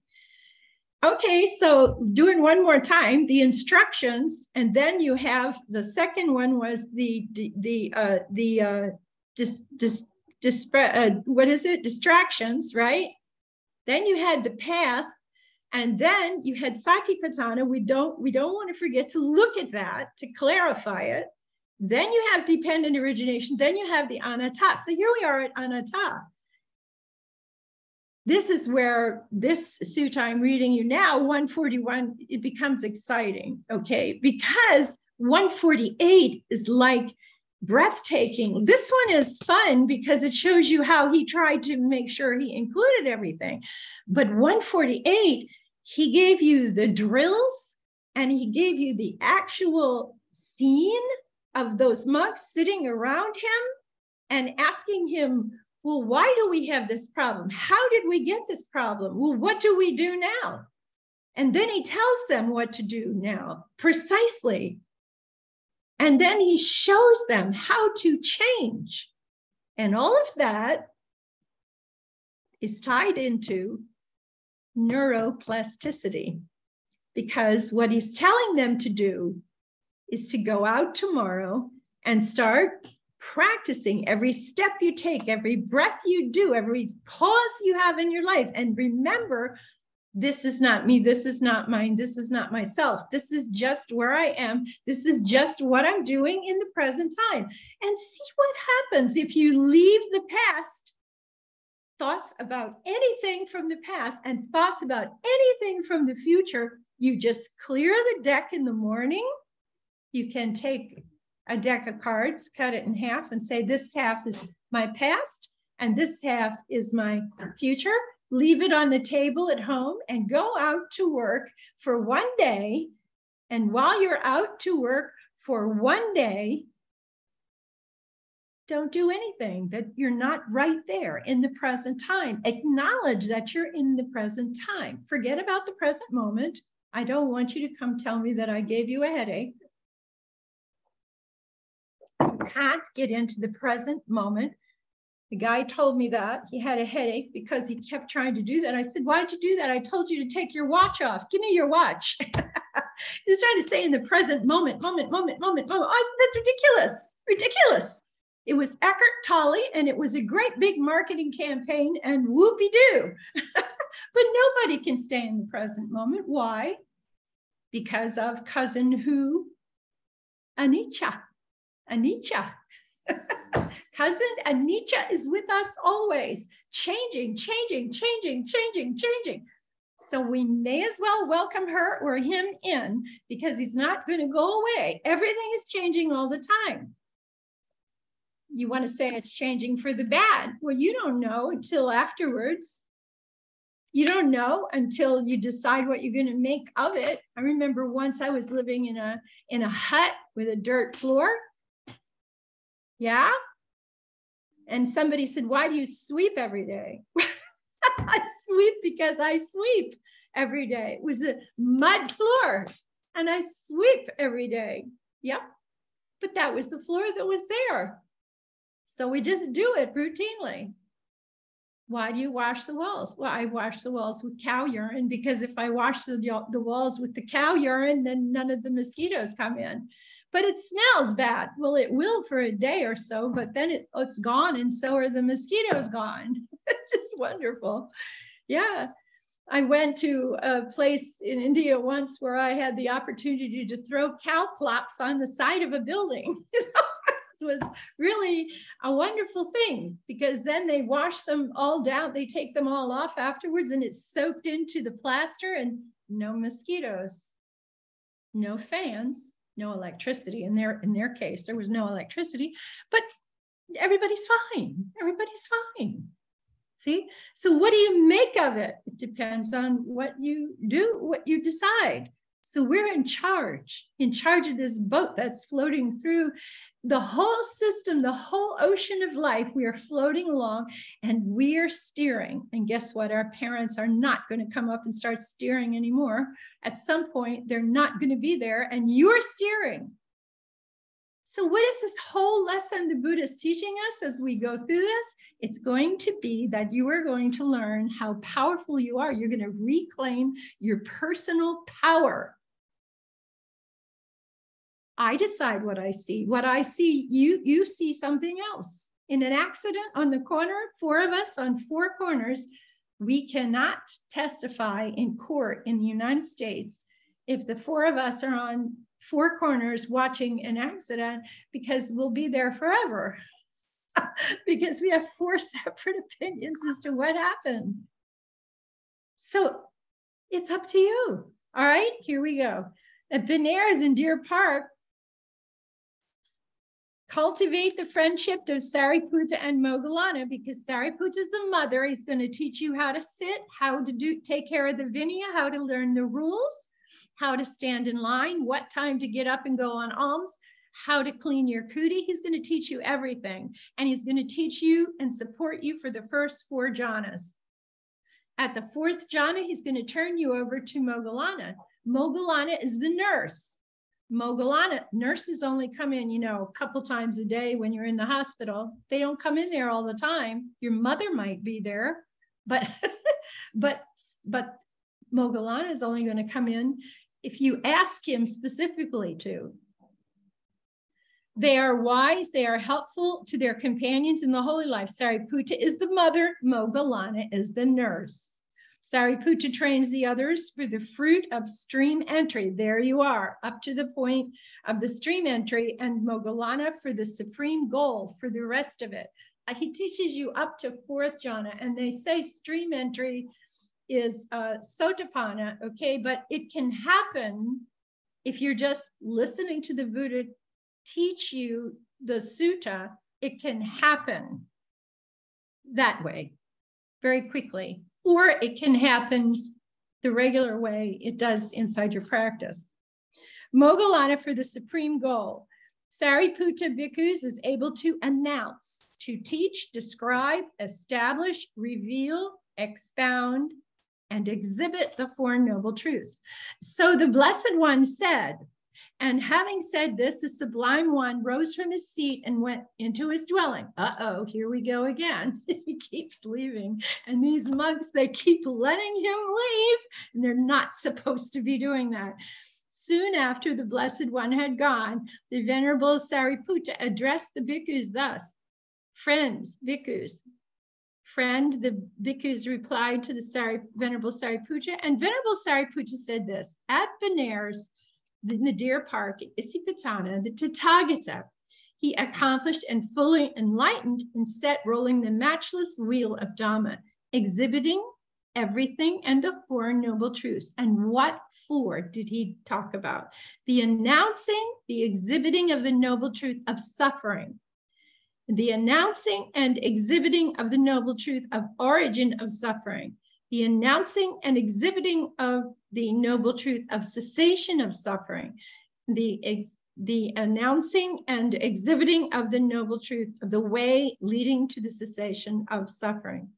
S1: Okay, so doing one more time, the instructions, and then you have the second one was the the uh, the uh, dis, dis, uh, what is it? Distractions, right? Then you had the path, and then you had Satipatthana. We don't, we don't want to forget to look at that to clarify it. Then you have dependent origination. Then you have the anatta. So here we are at anatta. This is where this sutta I'm reading you now, 141, it becomes exciting, okay? Because 148 is like breathtaking. This one is fun because it shows you how he tried to make sure he included everything. But 148, he gave you the drills and he gave you the actual scene of those monks sitting around him and asking him, Well, why do we have this problem? How did we get this problem? Well, what do we do now? And then he tells them what to do now, precisely and then he shows them how to change. And all of that is tied into neuroplasticity because what he's telling them to do is to go out tomorrow and start practicing every step you take, every breath you do, every pause you have in your life. And remember this is not me. This is not mine. This is not myself. This is just where I am. This is just what I'm doing in the present time. And see what happens if you leave the past, thoughts about anything from the past and thoughts about anything from the future. You just clear the deck in the morning. You can take a deck of cards, cut it in half, and say, This half is my past, and this half is my future leave it on the table at home and go out to work for one day. And while you're out to work for one day, don't do anything that you're not right there in the present time. Acknowledge that you're in the present time. Forget about the present moment. I don't want you to come tell me that I gave you a headache. You can't get into the present moment the guy told me that he had a headache because he kept trying to do that. I said, Why did you do that? I told you to take your watch off. Give me your watch. He's trying to stay in the present moment, moment, moment, moment, moment. Oh, that's ridiculous. Ridiculous. It was Eckhart Tolle, and it was a great big marketing campaign, and whoopie doo. but nobody can stay in the present moment. Why? Because of cousin who? Anicca. Anicca. Cousin Anicca is with us always, changing, changing, changing, changing, changing. So we may as well welcome her or him in because he's not going to go away. Everything is changing all the time. You want to say it's changing for the bad. Well, you don't know until afterwards. You don't know until you decide what you're going to make of it. I remember once I was living in a in a hut with a dirt floor yeah. And somebody said, Why do you sweep every day? I sweep because I sweep every day. It was a mud floor and I sweep every day. Yep. But that was the floor that was there. So we just do it routinely. Why do you wash the walls? Well, I wash the walls with cow urine because if I wash the, the walls with the cow urine, then none of the mosquitoes come in. But it smells bad. Well, it will for a day or so, but then it, it's gone, and so are the mosquitoes gone. it's just wonderful. Yeah. I went to a place in India once where I had the opportunity to throw cow plops on the side of a building. it was really a wonderful thing because then they wash them all down, they take them all off afterwards, and it's soaked into the plaster and no mosquitoes, no fans, no electricity. In their in their case, there was no electricity, but everybody's fine. Everybody's fine. See? So what do you make of it? It depends on what you do, what you decide. So we're in charge, in charge of this boat that's floating through the whole system, the whole ocean of life. We are floating along and we are steering. And guess what? Our parents are not going to come up and start steering anymore. At some point, they're not going to be there and you're steering. So, what is this whole lesson the Buddha is teaching us as we go through this? It's going to be that you are going to learn how powerful you are. You're going to reclaim your personal power. I decide what I see. What I see, you you see something else. In an accident on the corner, four of us on four corners, we cannot testify in court in the United States if the four of us are on four corners watching an accident because we'll be there forever because we have four separate opinions as to what happened. So it's up to you. All right, here we go. At Benares in Deer Park, cultivate the friendship of Sariputta and Moggallana because Sariputta is the mother. He's going to teach you how to sit, how to do take care of the vinaya, how to learn the rules, how to stand in line, what time to get up and go on alms, how to clean your kuti. He's going to teach you everything. And he's going to teach you and support you for the first four jhanas. At the fourth jhana, he's going to turn you over to Moggallana. Moggallana is the nurse. Moggallana, nurses only come in, you know, a couple times a day when you're in the hospital. They don't come in there all the time. Your mother might be there, but but but Moggallana is only going to come in if you ask him specifically to. They are wise, they are helpful to their companions in the holy life. Sariputta is the mother, Moggallana is the nurse. Sariputta trains the others for the fruit of stream entry. There you are, up to the point of the stream entry, and Moggallana for the supreme goal for the rest of it. Uh, he teaches you up to fourth jhana, and they say stream entry is uh, sotapanna, okay, but it can happen if you're just listening to the Buddha teach you the sutta, it can happen that way very quickly, or it can happen the regular way it does inside your practice. Moggallana for the supreme goal. Sariputta Bhikkhus is able to announce, to teach, describe, establish, reveal, expound, and exhibit the Four Noble Truths. So the Blessed One said, and having said this, the Sublime One rose from his seat and went into his dwelling. Uh oh, here we go again. he keeps leaving. And these monks, they keep letting him leave, and they're not supposed to be doing that. Soon after the Blessed One had gone, the Venerable Sariputta addressed the bhikkhus thus Friends, bhikkhus, friend, the bhikkhus replied to the Sari, Venerable Sariputta, and Venerable Sariputta said this, at Benares, the Deer Park, at Isipatana, the Tathagata, he accomplished and fully enlightened and set rolling the matchless wheel of Dhamma, exhibiting everything and the Four Noble Truths. And what four did he talk about? The announcing, the exhibiting of the Noble Truth of suffering, the announcing and exhibiting of the noble truth of origin of suffering, the announcing and exhibiting of the noble truth of cessation of suffering, the, the announcing and exhibiting of the noble truth of the way leading to the cessation of suffering.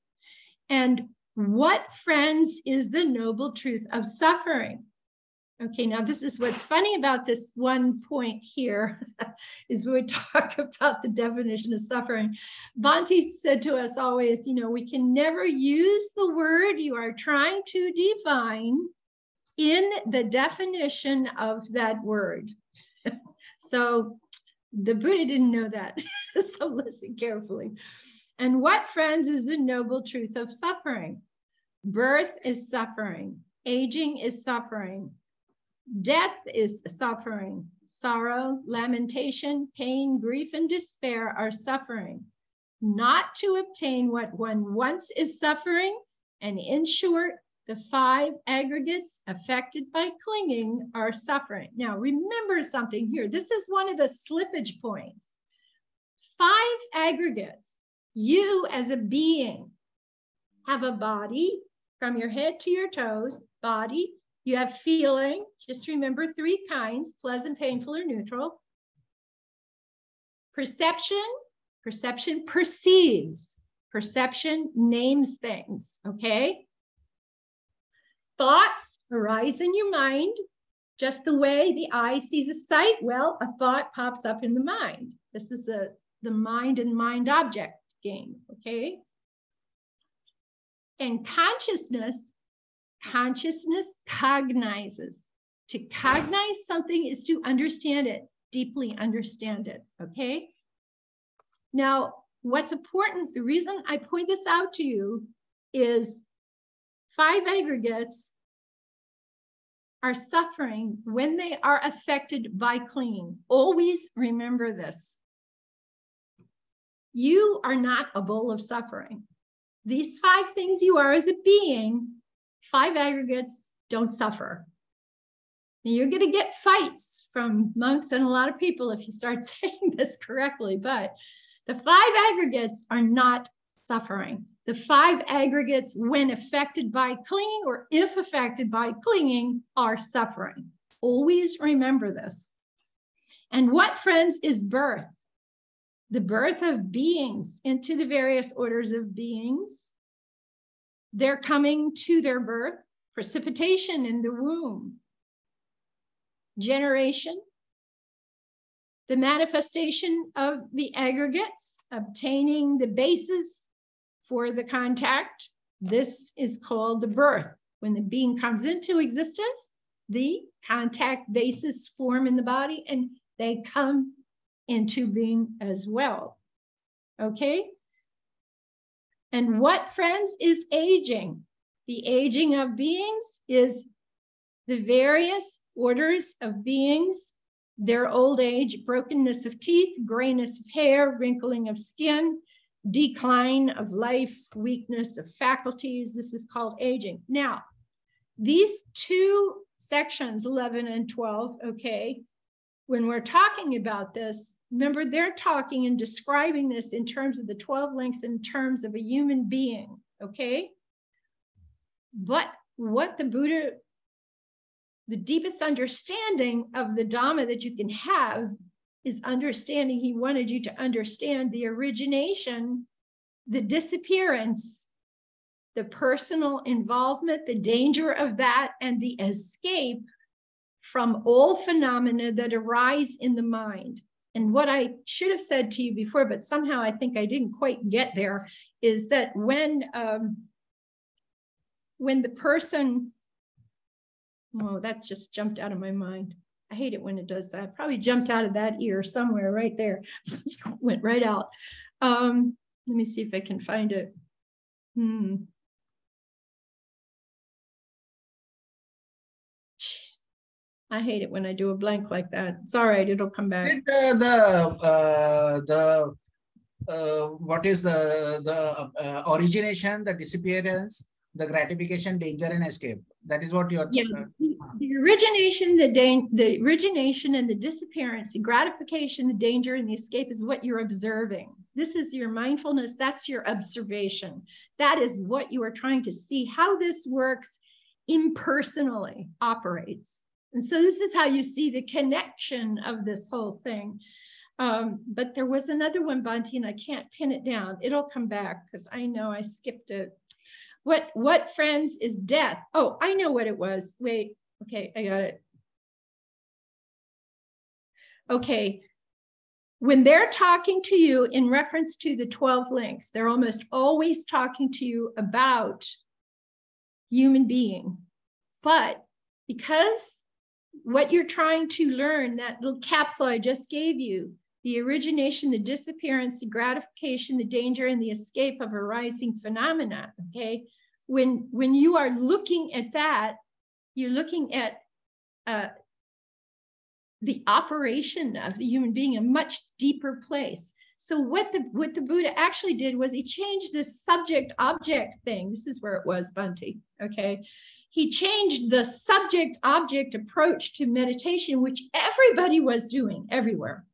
S1: And what, friends, is the noble truth of suffering? Okay, now this is what's funny about this one point here is we talk about the definition of suffering. Bhante said to us always, you know, we can never use the word you are trying to define in the definition of that word. So the Buddha didn't know that. so listen carefully. And what, friends, is the noble truth of suffering? Birth is suffering, aging is suffering, death is suffering, sorrow, lamentation, pain, grief, and despair are suffering. Not to obtain what one wants is suffering, and in short, the five aggregates affected by clinging are suffering. Now, remember something here. This is one of the slippage points. Five aggregates. You as a being have a body from your head to your toes, body. You have feeling. Just remember three kinds pleasant, painful, or neutral. Perception. Perception perceives. Perception names things. Okay thoughts arise in your mind, just the way the eye sees a sight. Well, a thought pops up in the mind. This is the, the mind and mind object game, okay? And consciousness, consciousness cognizes. To cognize something is to understand it, deeply understand it, okay? Now, what's important, the reason I point this out to you is five aggregates are suffering when they are affected by clinging. Always remember this. You are not a bowl of suffering. These five things you are as a being, five aggregates, don't suffer. Now you're going to get fights from monks and a lot of people if you start saying this correctly, but the five aggregates are not suffering. The five aggregates, when affected by clinging or if affected by clinging, are suffering. Always remember this. And what, friends, is birth? The birth of beings into the various orders of beings. They're coming to their birth, precipitation in the womb, generation, the manifestation of the aggregates, obtaining the basis for the contact. This is called the birth. When the being comes into existence, the contact bases form in the body and they come into being as well. Okay? And mm-hmm. what, friends, is aging? The aging of beings is the various orders of beings, their old age, brokenness of teeth, grayness of hair, wrinkling of skin, decline of life, weakness of faculties. This is called aging. Now, these two sections, 11 and 12, okay, when we're talking about this, remember they're talking and describing this in terms of the 12 links in terms of a human being, okay? But what the Buddha, the deepest understanding of the Dhamma that you can have is understanding, he wanted you to understand the origination, the disappearance, the personal involvement, the danger of that, and the escape from all phenomena that arise in the mind. And what I should have said to you before, but somehow I think I didn't quite get there, is that when um, when the person, oh, that just jumped out of my mind. I hate it when it does that. Probably jumped out of that ear somewhere right there. Went right out. Um, let me see if I can find it. Hmm. I hate it when I do a blank like that. It's all right, it'll come back.
S3: Did, uh, the uh, the uh, what is the the uh, origination, the disappearance, the gratification, danger, and escape? That is what you're.
S1: Yeah, the, the origination, the da- the origination, and the disappearance, the gratification, the danger, and the escape is what you're observing. This is your mindfulness. That's your observation. That is what you are trying to see how this works impersonally operates. And so this is how you see the connection of this whole thing. Um, but there was another one, Bhante, and I can't pin it down. It'll come back because I know I skipped it. What, what friends is death? Oh, I know what it was. Wait, okay, I got it. Okay, when they're talking to you in reference to the 12 links, they're almost always talking to you about human being. But because what you're trying to learn, that little capsule I just gave you, the origination, the disappearance, the gratification, the danger, and the escape of arising phenomena. Okay. When, when you are looking at that, you're looking at uh, the operation of the human being a much deeper place. So what the what the Buddha actually did was he changed this subject object thing. This is where it was, Bhante. Okay. He changed the subject object approach to meditation, which everybody was doing everywhere.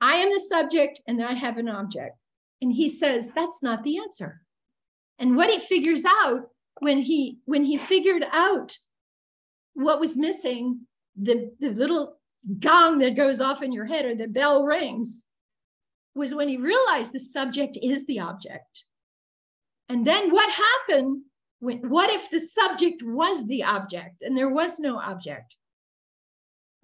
S1: I am the subject and I have an object. And he says that's not the answer. And what he figures out when he when he figured out what was missing, the, the little gong that goes off in your head or the bell rings, was when he realized the subject is the object. And then what happened? What if the subject was the object and there was no object?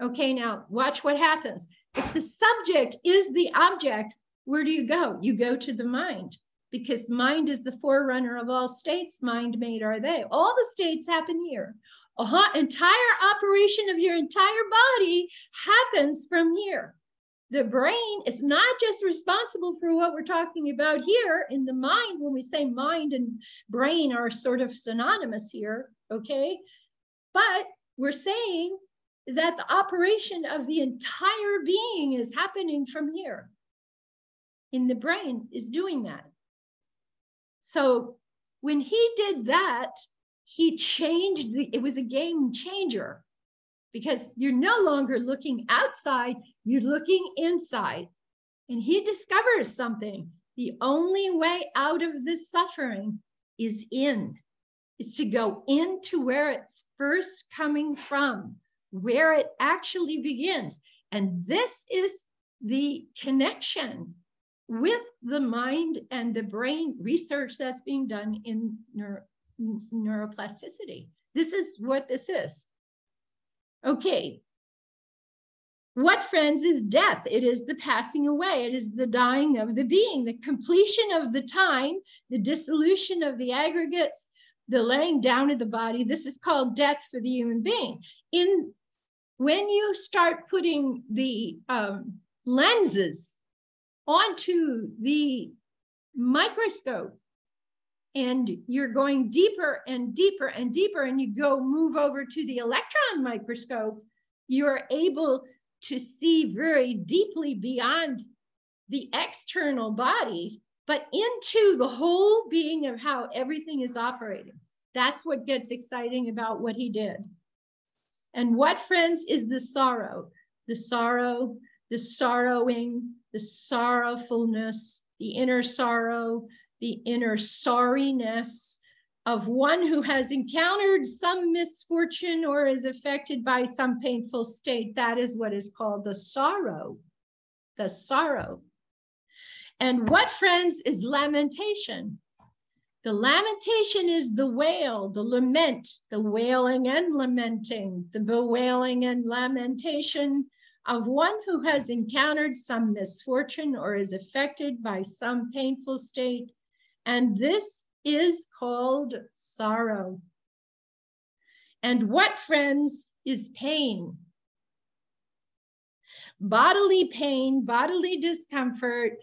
S1: Okay, now watch what happens. If the subject is the object, where do you go? You go to the mind because mind is the forerunner of all states. Mind made are they. All the states happen here. A entire operation of your entire body happens from here. The brain is not just responsible for what we're talking about here in the mind. When we say mind and brain are sort of synonymous here, okay? But we're saying that the operation of the entire being is happening from here. In the brain is doing that. So when he did that, he changed the, it was a game changer because you're no longer looking outside, you're looking inside. And he discovers something. The only way out of this suffering is in, is to go into where it's first coming from where it actually begins. And this is the connection with the mind and the brain research that's being done in neuro, neuroplasticity. This is what this is. Okay. What, friends, is death? It is the passing away. It is the dying of the being, the completion of the time, the dissolution of the aggregates, the laying down of the body. This is called death for the human being. In when you start putting the um, lenses onto the microscope and you're going deeper and deeper and deeper and you go move over to the electron microscope you're able to see very deeply beyond the external body but into the whole being of how everything is operating that's what gets exciting about what he did and what, friends, is the sorrow? The sorrow, the sorrowing, the sorrowfulness, the inner sorrow, the inner sorriness of one who has encountered some misfortune or is affected by some painful state. That is what is called the sorrow. The sorrow. And what, friends, is lamentation? The lamentation is the wail, the lament, the wailing and lamenting, the bewailing and lamentation of one who has encountered some misfortune or is affected by some painful state. And this is called sorrow. And what, friends, is pain? Bodily pain, bodily discomfort,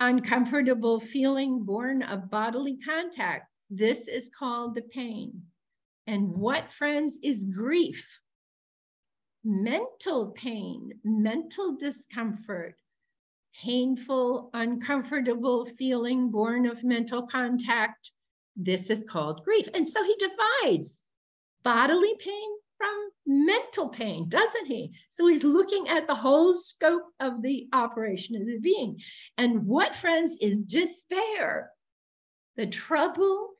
S1: uncomfortable feeling born of bodily contact. This is called the pain. And what, friends, is grief? Mental pain, mental discomfort, painful, uncomfortable feeling born of mental contact. This is called grief. And so he divides bodily pain from mental pain, doesn't he? So he's looking at the whole scope of the operation of the being. And what, friends, is despair? The trouble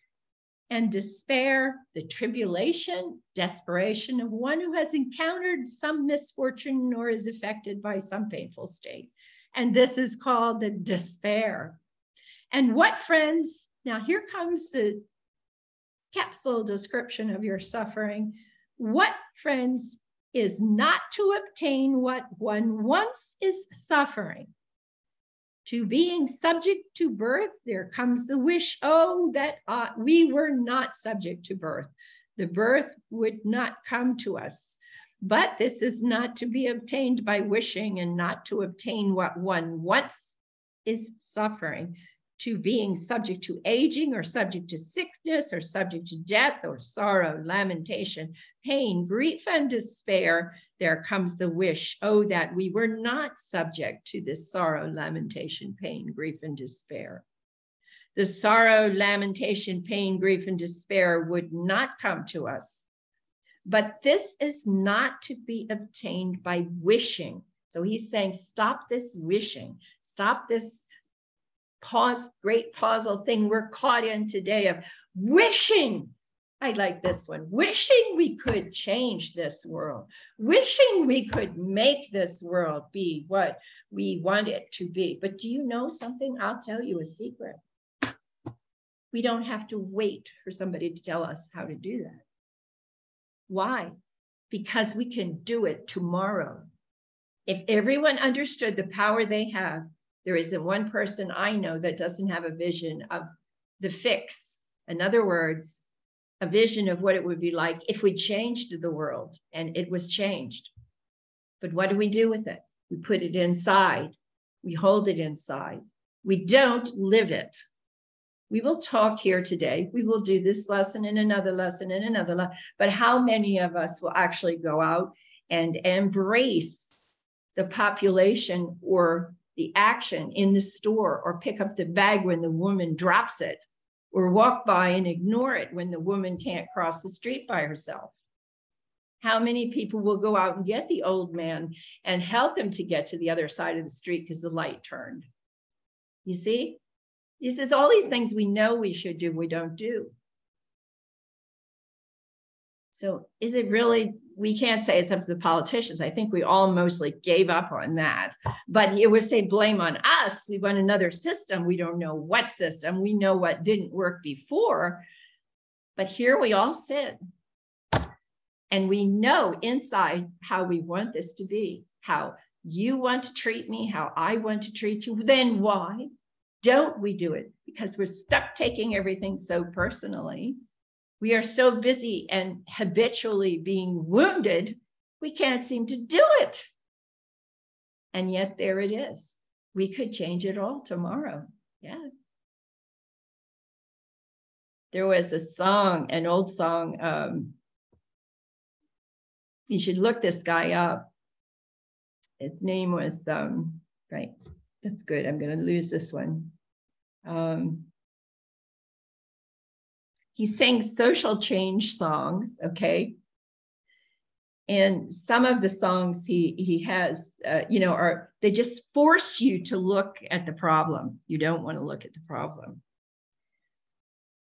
S1: and despair, the tribulation, desperation of one who has encountered some misfortune or is affected by some painful state. And this is called the despair. And what, friends, now here comes the capsule description of your suffering. What, friends, is not to obtain what one once is suffering. To being subject to birth, there comes the wish, oh, that uh, we were not subject to birth. the birth would not come to us. But this is not to be obtained by wishing and not to obtain what one wants is suffering to being subject to aging or subject to sickness or subject to death or sorrow, lamentation, pain, grief, and despair, there comes the wish, oh, that we were not subject to this sorrow, lamentation, pain, grief, and despair. The sorrow, lamentation, pain, grief, and despair would not come to us. But this is not to be obtained by wishing. So he's saying, stop this wishing, stop this pause, great causal thing we're caught in today of wishing. I like this one. Wishing we could change this world, wishing we could make this world be what we want it to be. But do you know something? I'll tell you a secret. We don't have to wait for somebody to tell us how to do that. Why? Because we can do it tomorrow. If everyone understood the power they have there isn't one person I know that doesn't have a vision of the fix. In other words, a vision of what it would be like if we changed the world and it was changed. But what do we do with it? We put it inside, we hold it inside, we don't live it. We will talk here today. We will do this lesson and another lesson and another lesson. But how many of us will actually go out and embrace the population or the action in the store or pick up the bag when the woman drops it or walk by and ignore it when the woman can't cross the street by herself. How many people will go out and get the old man and help him to get to the other side of the street because the light turned? You see? He says all these things we know we should do, we don't do. So is it really, we can't say it's up to the politicians. I think we all mostly gave up on that. But it would say blame on us. We want another system. We don't know what system. We know what didn't work before. But here we all sit. And we know inside how we want this to be, how you want to treat me, how I want to treat you. Then why don't we do it? Because we're stuck taking everything so personally we are so busy and habitually being wounded, we can't seem to do it. And yet there it is. We could change it all tomorrow. Yeah. There was a song, an old song. Um, you should look this guy up. His name was, um, right, that's good. I'm going to lose this one. Um, he sang social change songs, okay? And some of the songs he he has, uh, you know, are they just force you to look at the problem. You don't want to look at the problem.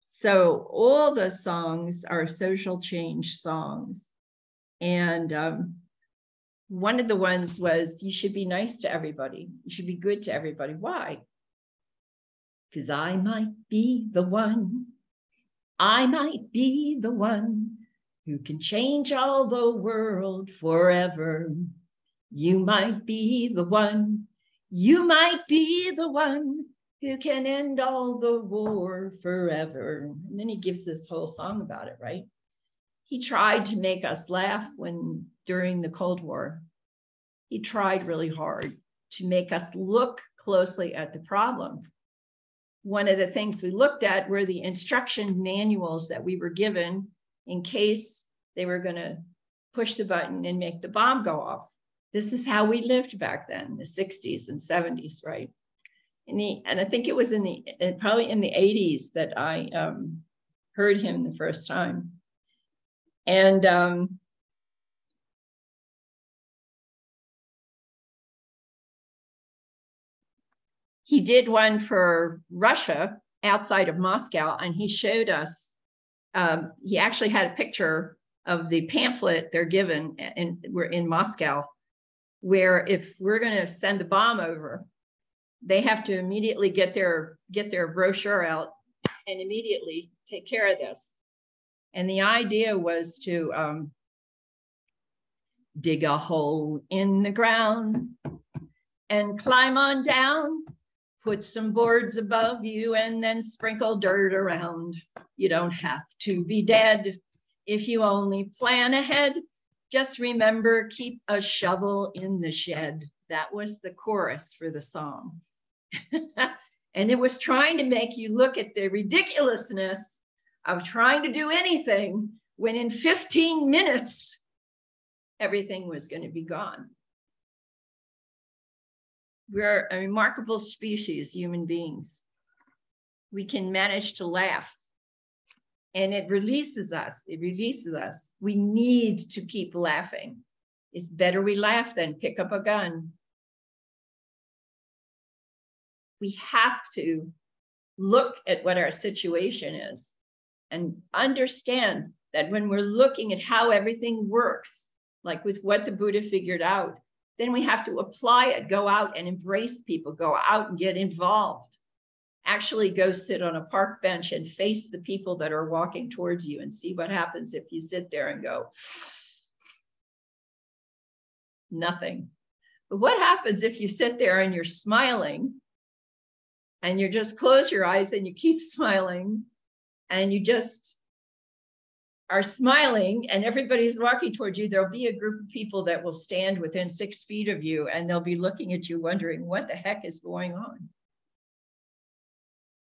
S1: So all the songs are social change songs, and um, one of the ones was you should be nice to everybody. You should be good to everybody. Why? Because I might be the one I might be the one who can change all the world forever. You might be the one, you might be the one who can end all the war forever. And then he gives this whole song about it, right? He tried to make us laugh when during the Cold War. He tried really hard to make us look closely at the problem one of the things we looked at were the instruction manuals that we were given in case they were going to push the button and make the bomb go off. This is how we lived back then, the 60s and 70s, right? The, and I think it was in the probably in the 80s that I um, heard him the first time. And um, he did one for Russia outside of Moscow, and he showed us. Um, he actually had a picture of the pamphlet they're given, and we're in Moscow, where if we're going to send a bomb over, they have to immediately get their get their brochure out and immediately take care of this. And the idea was to um, dig a hole in the ground and climb on down put some boards above you and then sprinkle dirt around. You don't have to be dead If you only plan ahead, just remember, keep a shovel in the shed. That was the chorus for the song. and it was trying to make you look at the ridiculousness of trying to do anything when in 15 minutes, everything was going to be gone. We're a remarkable species, human beings. We can manage to laugh and it releases us. It releases us. We need to keep laughing. It's better we laugh than pick up a gun. We have to look at what our situation is and understand that when we're looking at how everything works, like with what the Buddha figured out, then we have to apply it, go out and embrace people, go out and get involved actually go sit on a park bench and face the people that are walking towards you and see what happens if you sit there and go, nothing. But what happens if you sit there and you're smiling and you just close your eyes and you keep smiling and you just are smiling and everybody's walking towards you, there'll be a group of people that will stand within six feet of you and they'll be looking at you wondering what the heck is going on.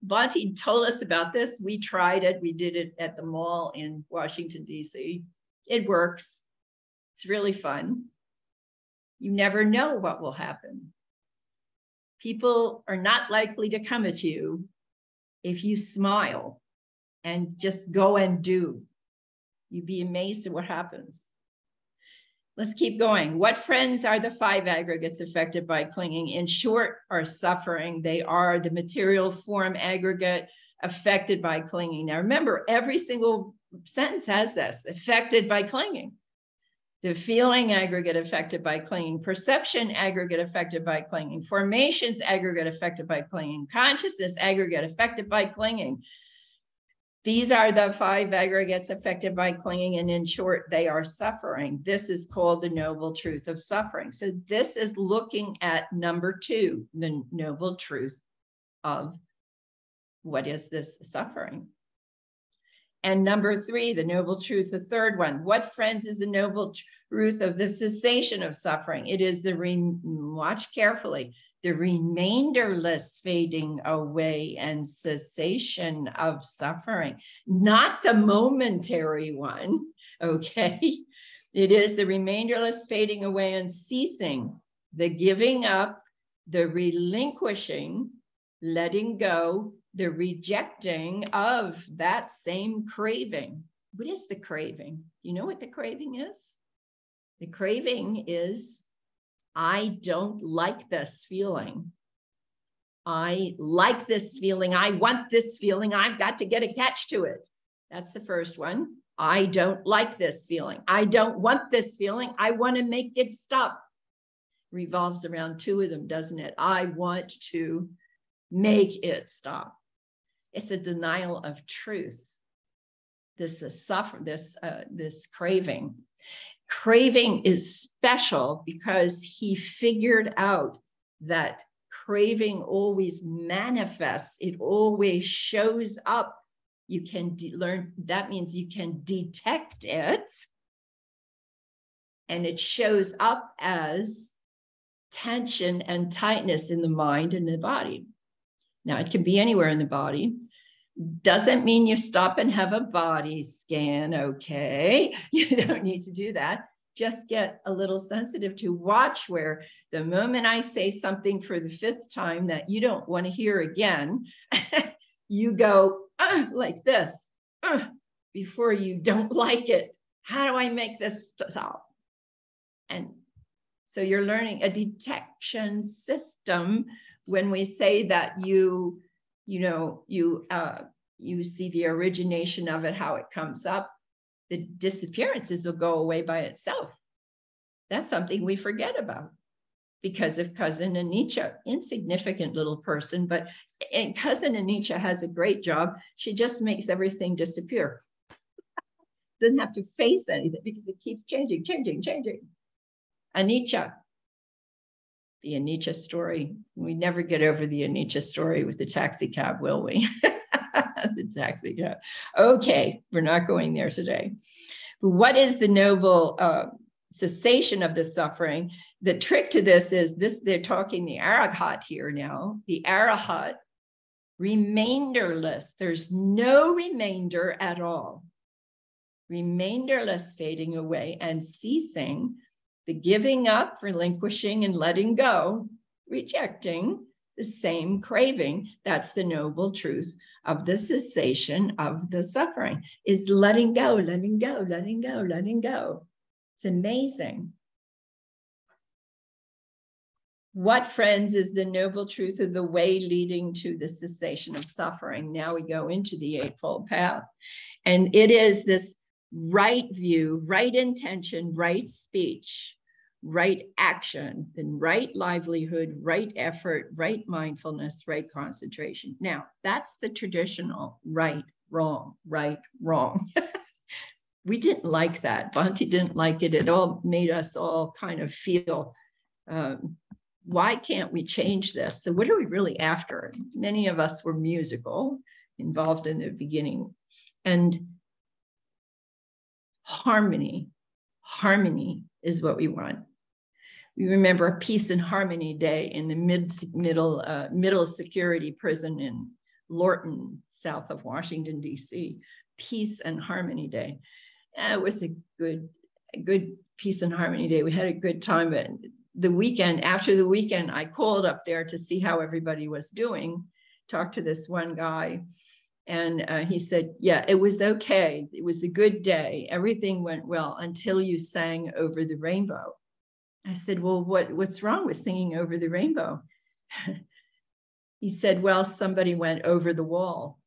S1: Bhante told us about this. We tried it. We did it at the mall in Washington, D.C. It works. It's really fun. You never know what will happen. People are not likely to come at you if you smile and just go and do. You'd be amazed at what happens. Let's keep going. What friends are the five aggregates affected by clinging? In short, are suffering. They are the material form aggregate affected by clinging. Now, remember, every single sentence has this affected by clinging. The feeling aggregate affected by clinging, perception aggregate affected by clinging, formations aggregate affected by clinging, consciousness aggregate affected by clinging, these are the five aggregates affected by clinging, and in short, they are suffering. This is called the noble truth of suffering. So, this is looking at number two, the noble truth of what is this suffering. And number three, the noble truth, the third one. What, friends, is the noble truth of the cessation of suffering? It is the, re- watch carefully, the remainderless fading away and cessation of suffering, not the momentary one, okay? It is the remainderless fading away and ceasing, the giving up, the relinquishing, letting go, the rejecting of that same craving. What is the craving? You know what the craving is? The craving is I don't like this feeling. I like this feeling. I want this feeling. I've got to get attached to it. That's the first one. I don't like this feeling. I don't want this feeling. I want to make it stop. Revolves around two of them, doesn't it? I want to make it stop. It's a denial of truth. This is suffer. This uh, this craving, craving is special because he figured out that craving always manifests, it always shows up. You can de- learn, that means you can detect it. And it shows up as tension and tightness in the mind and the body. Now, it can be anywhere in the body. Doesn't mean you stop and have a body scan, okay? You don't need to do that. Just get a little sensitive to watch where the moment I say something for the fifth time that you don't want to hear again, you go uh, like this uh, before you don't like it. How do I make this stop? And so you're learning a detection system when we say that you you know, you uh, you see the origination of it, how it comes up, the disappearances will go away by itself. That's something we forget about because of cousin Anicca, insignificant little person, but and cousin Anicca has a great job. She just makes everything disappear. Doesn't have to face anything because it keeps changing, changing, changing. Anicca, the Anicca story. We never get over the Anicca story with the taxi cab, will we? exactly. Yeah. Okay, we're not going there today. But what is the noble uh, cessation of the suffering? The trick to this is this, they're talking the arahat here now. The arahat, remainderless. There's no remainder at all. Remainderless fading away and ceasing, the giving up, relinquishing, and letting go, rejecting the same craving. That's the noble truth of the cessation of the suffering is letting go, letting go, letting go, letting go. It's amazing. What, friends, is the noble truth of the way leading to the cessation of suffering? Now we go into the Eightfold Path. And it is this right view, right intention, right speech right action, then right livelihood, right effort, right mindfulness, right concentration. Now, that's the traditional right, wrong, right, wrong. we didn't like that. Bhante didn't like it. It all made us all kind of feel um, why can't we change this? So, what are we really after? Many of us were musical, involved in the beginning, and harmony. Harmony is what we want we remember a peace and harmony day in the mid middle uh, middle security prison in Lorton, south of Washington D.C. Peace and Harmony Day. And it was a good, a good peace and harmony day. We had a good time. But the weekend, after the weekend, I called up there to see how everybody was doing. Talked to this one guy, and uh, he said, "Yeah, it was okay. It was a good day. Everything went well until you sang over the rainbow." I said, Well, what, what's wrong with singing over the rainbow? he said, Well, somebody went over the wall.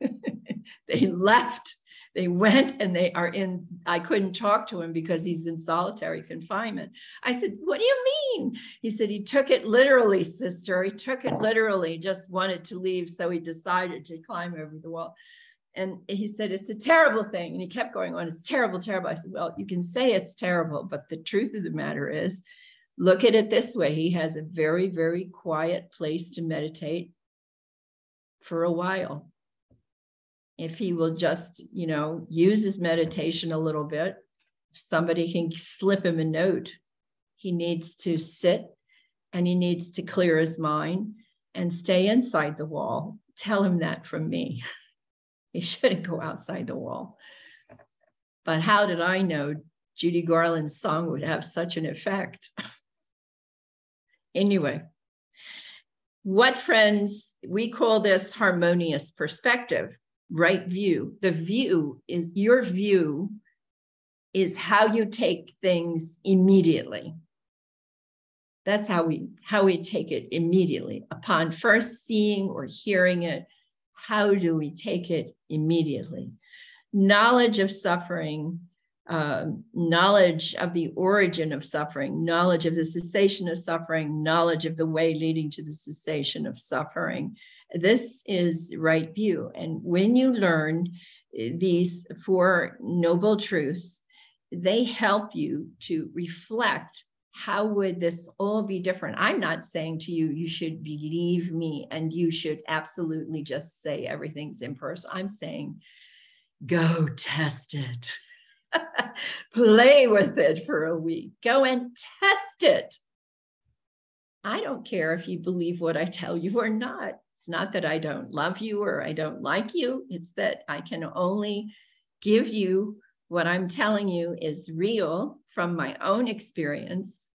S1: they left. They went and they are in. I couldn't talk to him because he's in solitary confinement. I said, What do you mean? He said, He took it literally, sister. He took it literally, just wanted to leave. So he decided to climb over the wall. And he said, It's a terrible thing. And he kept going on, It's terrible, terrible. I said, Well, you can say it's terrible, but the truth of the matter is, look at it this way he has a very, very quiet place to meditate for a while. If he will just, you know, use his meditation a little bit, somebody can slip him a note. He needs to sit and he needs to clear his mind and stay inside the wall. Tell him that from me. He shouldn't go outside the wall. But how did I know Judy Garland's song would have such an effect? anyway, what friends, we call this harmonious perspective, right view. The view is your view is how you take things immediately. That's how we how we take it immediately upon first seeing or hearing it how do we take it immediately? Knowledge of suffering, uh, knowledge of the origin of suffering, knowledge of the cessation of suffering, knowledge of the way leading to the cessation of suffering. This is right view. And when you learn eh, these four noble truths, they help you to reflect how would this all be different? I'm not saying to you, you should believe me and you should absolutely just say everything's impersonal. I'm saying, go test it. Play with it for a week. Go and test it. I don't care if you believe what I tell you or not. It's not that I don't love you or I don't like you. It's that I can only give you what I'm telling you is real from my own experience,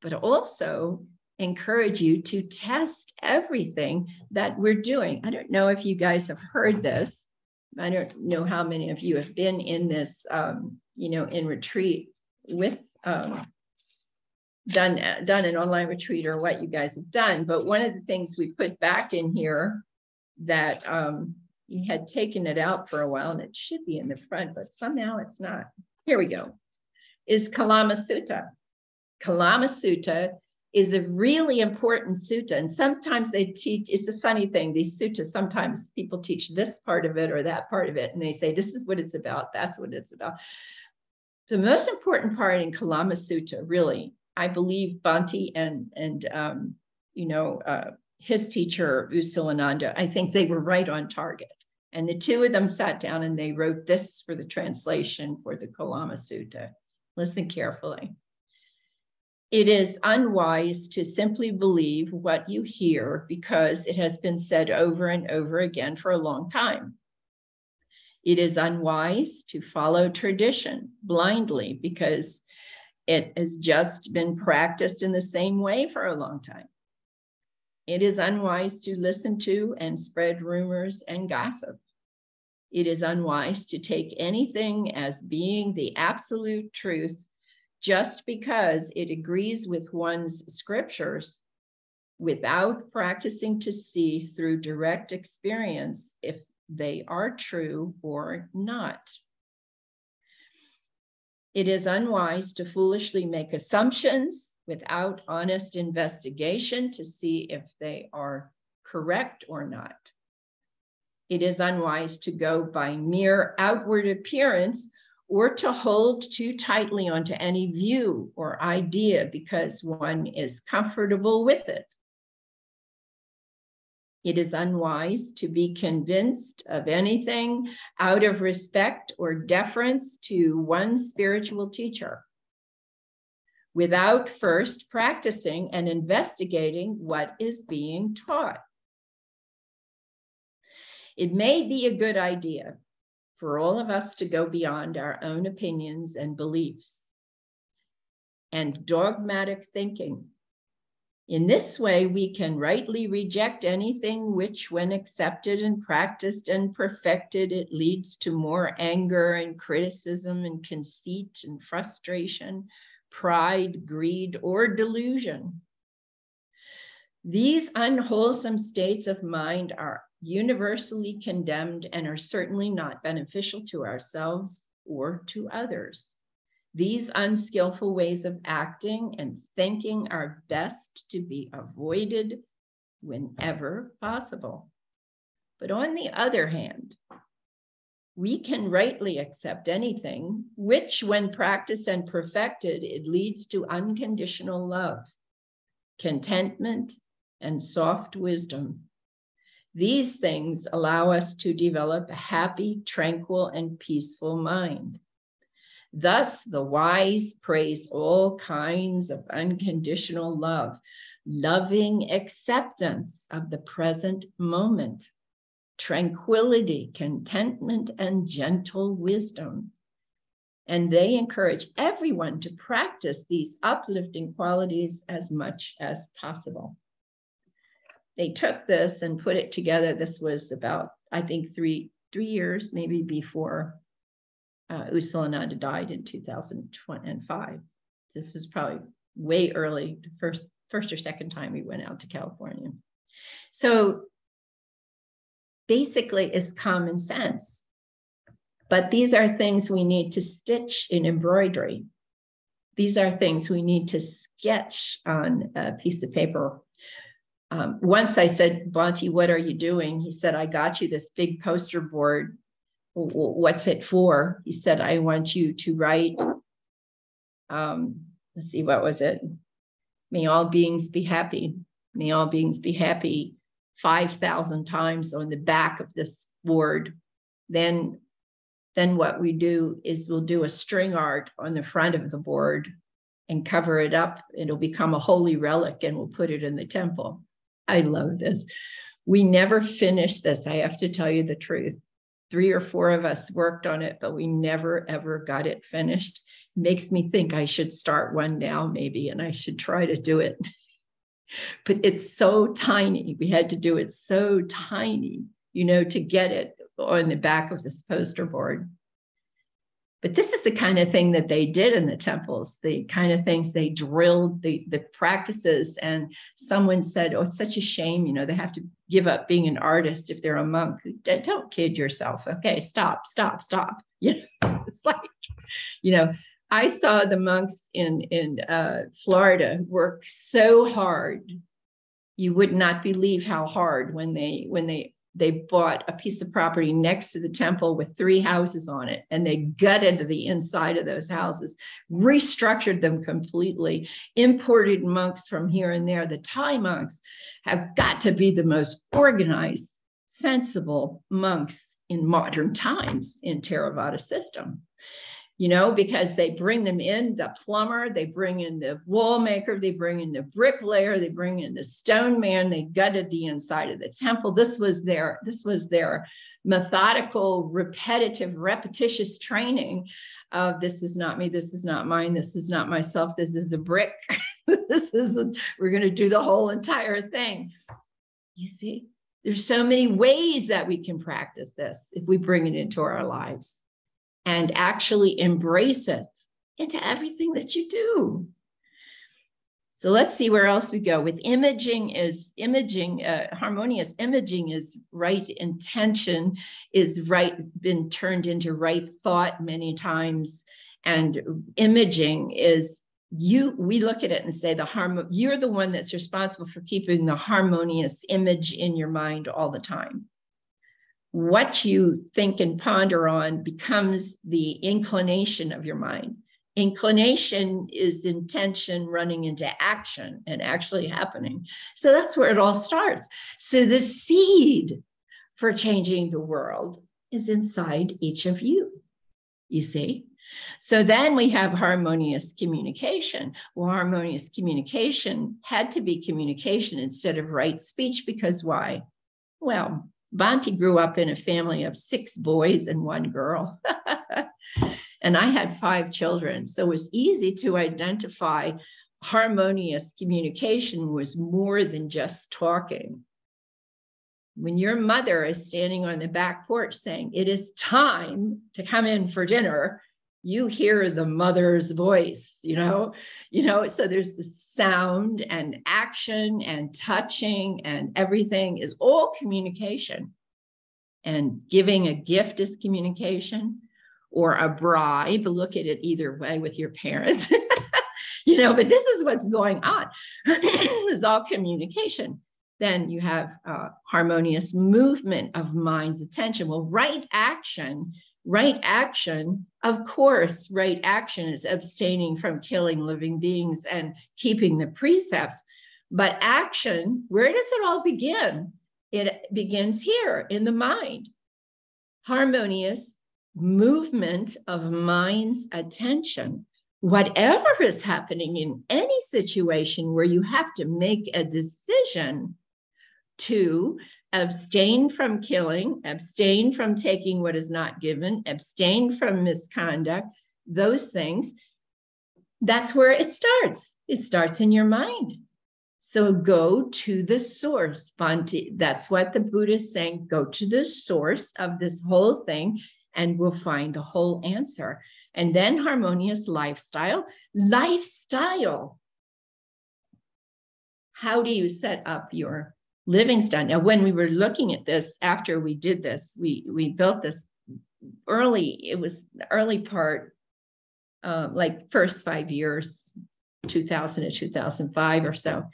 S1: but also encourage you to test everything that we're doing. I don't know if you guys have heard this. I don't know how many of you have been in this, um, you know, in retreat with um, done done an online retreat or what you guys have done. But one of the things we put back in here that um, we had taken it out for a while and it should be in the front, but somehow it's not. Here we go. Is Kalama Sutta. Kalama Sutta is a really important sutta. And sometimes they teach, it's a funny thing, these suttas, sometimes people teach this part of it or that part of it, and they say, this is what it's about, that's what it's about. The most important part in Kalama Sutta, really, I believe Bhante and, and um, you know, uh, his teacher, U Silananda, I think they were right on target. And the two of them sat down and they wrote this for the translation for the Kalama Sutta. Listen carefully. It is unwise to simply believe what you hear because it has been said over and over again for a long time. It is unwise to follow tradition blindly because it has just been practiced in the same way for a long time. It is unwise to listen to and spread rumors and gossip. It is unwise to take anything as being the absolute truth just because it agrees with one's scriptures without practicing to see through direct experience if they are true or not. It is unwise to foolishly make assumptions without honest investigation to see if they are correct or not. It is unwise to go by mere outward appearance or to hold too tightly onto any view or idea because one is comfortable with it. It is unwise to be convinced of anything out of respect or deference to one spiritual teacher without first practicing and investigating what is being taught. It may be a good idea for all of us to go beyond our own opinions and beliefs and dogmatic thinking in this way, we can rightly reject anything which, when accepted and practiced and perfected, it leads to more anger and criticism and conceit and frustration, pride, greed, or delusion. These unwholesome states of mind are universally condemned and are certainly not beneficial to ourselves or to others. These unskillful ways of acting and thinking are best to be avoided whenever possible. But on the other hand, we can rightly accept anything, which, when practiced and perfected, it leads to unconditional love, contentment, and soft wisdom. These things allow us to develop a happy, tranquil, and peaceful mind. Thus, the wise praise all kinds of unconditional love, loving acceptance of the present moment, tranquility, contentment, and gentle wisdom. And they encourage everyone to practice these uplifting qualities as much as possible. They took this and put it together. This was about, I think, three, three years maybe before uh, U Silananda died in 2005. This is probably way early, first, first or second time we went out to California. So basically it's common sense. But these are things we need to stitch in embroidery. These are things we need to sketch on a piece of paper. Um, once I said, Bhante, what are you doing? He said, I got you this big poster board what's it for? He said, I want you to write, um, let's see, what was it? May all beings be happy. May all beings be happy 5,000 times on the back of this board. Then, then what we do is we'll do a string art on the front of the board and cover it up. It'll become a holy relic and we'll put it in the temple. I love this. We never finished this. I have to tell you the truth three or four of us worked on it, but we never ever got it finished. Makes me think I should start one now, maybe, and I should try to do it. but it's so tiny. We had to do it so tiny, you know, to get it on the back of this poster board. But this is the kind of thing that they did in the temples, the kind of things they drilled, the, the practices. And someone said, Oh, it's such a shame, you know, they have to give up being an artist if they're a monk. Don't kid yourself. Okay, stop, stop, stop. You know, it's like, you know, I saw the monks in, in uh, Florida work so hard. You would not believe how hard when they when they they bought a piece of property next to the temple with three houses on it and they gutted the inside of those houses restructured them completely imported monks from here and there the thai monks have got to be the most organized sensible monks in modern times in Theravada system. You know, because they bring them in the plumber, they bring in the wall maker, they bring in the bricklayer, they bring in the stone man, they gutted the inside of the temple. This was their, this was their methodical, repetitive, repetitious training of this is not me, this is not mine, this is not myself, this is a brick. this is a, we're going to do the whole entire thing. You see, there's so many ways that we can practice this if we bring it into our lives and actually embrace it into everything that you do. So let's see where else we go. With imaging is imaging, uh, harmonious imaging is right intention, is right, been turned into right thought many times. And imaging is you, we look at it and say the harm, you're the one that's responsible for keeping the harmonious image in your mind all the time. What you think and ponder on becomes the inclination of your mind inclination is intention running into action and actually happening. So that's where it all starts. So the seed for changing the world is inside each of you, you see? So then we have harmonious communication. Well, harmonious communication had to be communication instead of right speech because why? Well, Bhante grew up in a family of six boys and one girl. And I had five children. So it was easy to identify harmonious communication was more than just talking. When your mother is standing on the back porch saying, It is time to come in for dinner, you hear the mother's voice, you know, you know, so there's the sound and action and touching and everything is all communication. And giving a gift is communication or a bribe. Look at it either way with your parents. you know, but this is what's going on. it's all communication. Then you have uh, harmonious movement of mind's attention. Well, right action, right action, of course, right action is abstaining from killing living beings and keeping the precepts. But action, where does it all begin? It begins here in the mind. Harmonious movement of mind's attention. Whatever is happening in any situation where you have to make a decision to abstain from killing, abstain from taking what is not given, abstain from misconduct, those things, that's where it starts. It starts in your mind. So go to the source. Bhante, that's what the Buddha is saying. Go to the source of this whole thing and we'll find the whole answer. And then harmonious lifestyle. Lifestyle. How do you set up your living style? Now, when we were looking at this after we did this, we we built this early. It was the early part, uh, like first five years, 2000 to 2005 or so.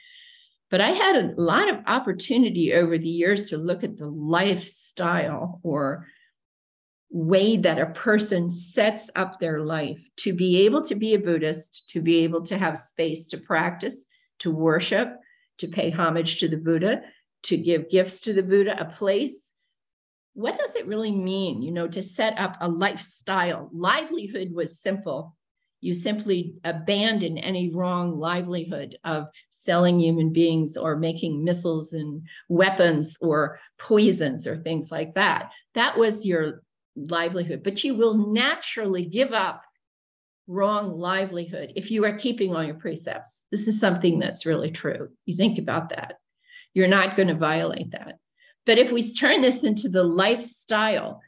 S1: But I had a lot of opportunity over the years to look at the lifestyle or way that a person sets up their life to be able to be a Buddhist, to be able to have space to practice, to worship, to pay homage to the Buddha, to give gifts to the Buddha, a place. What does it really mean, you know, to set up a lifestyle? Livelihood was simple. You simply abandon any wrong livelihood of selling human beings or making missiles and weapons or poisons or things like that. That was your livelihood, but you will naturally give up wrong livelihood if you are keeping all your precepts. This is something that's really true. You think about that. You're not going to violate that. But if we turn this into the lifestyle,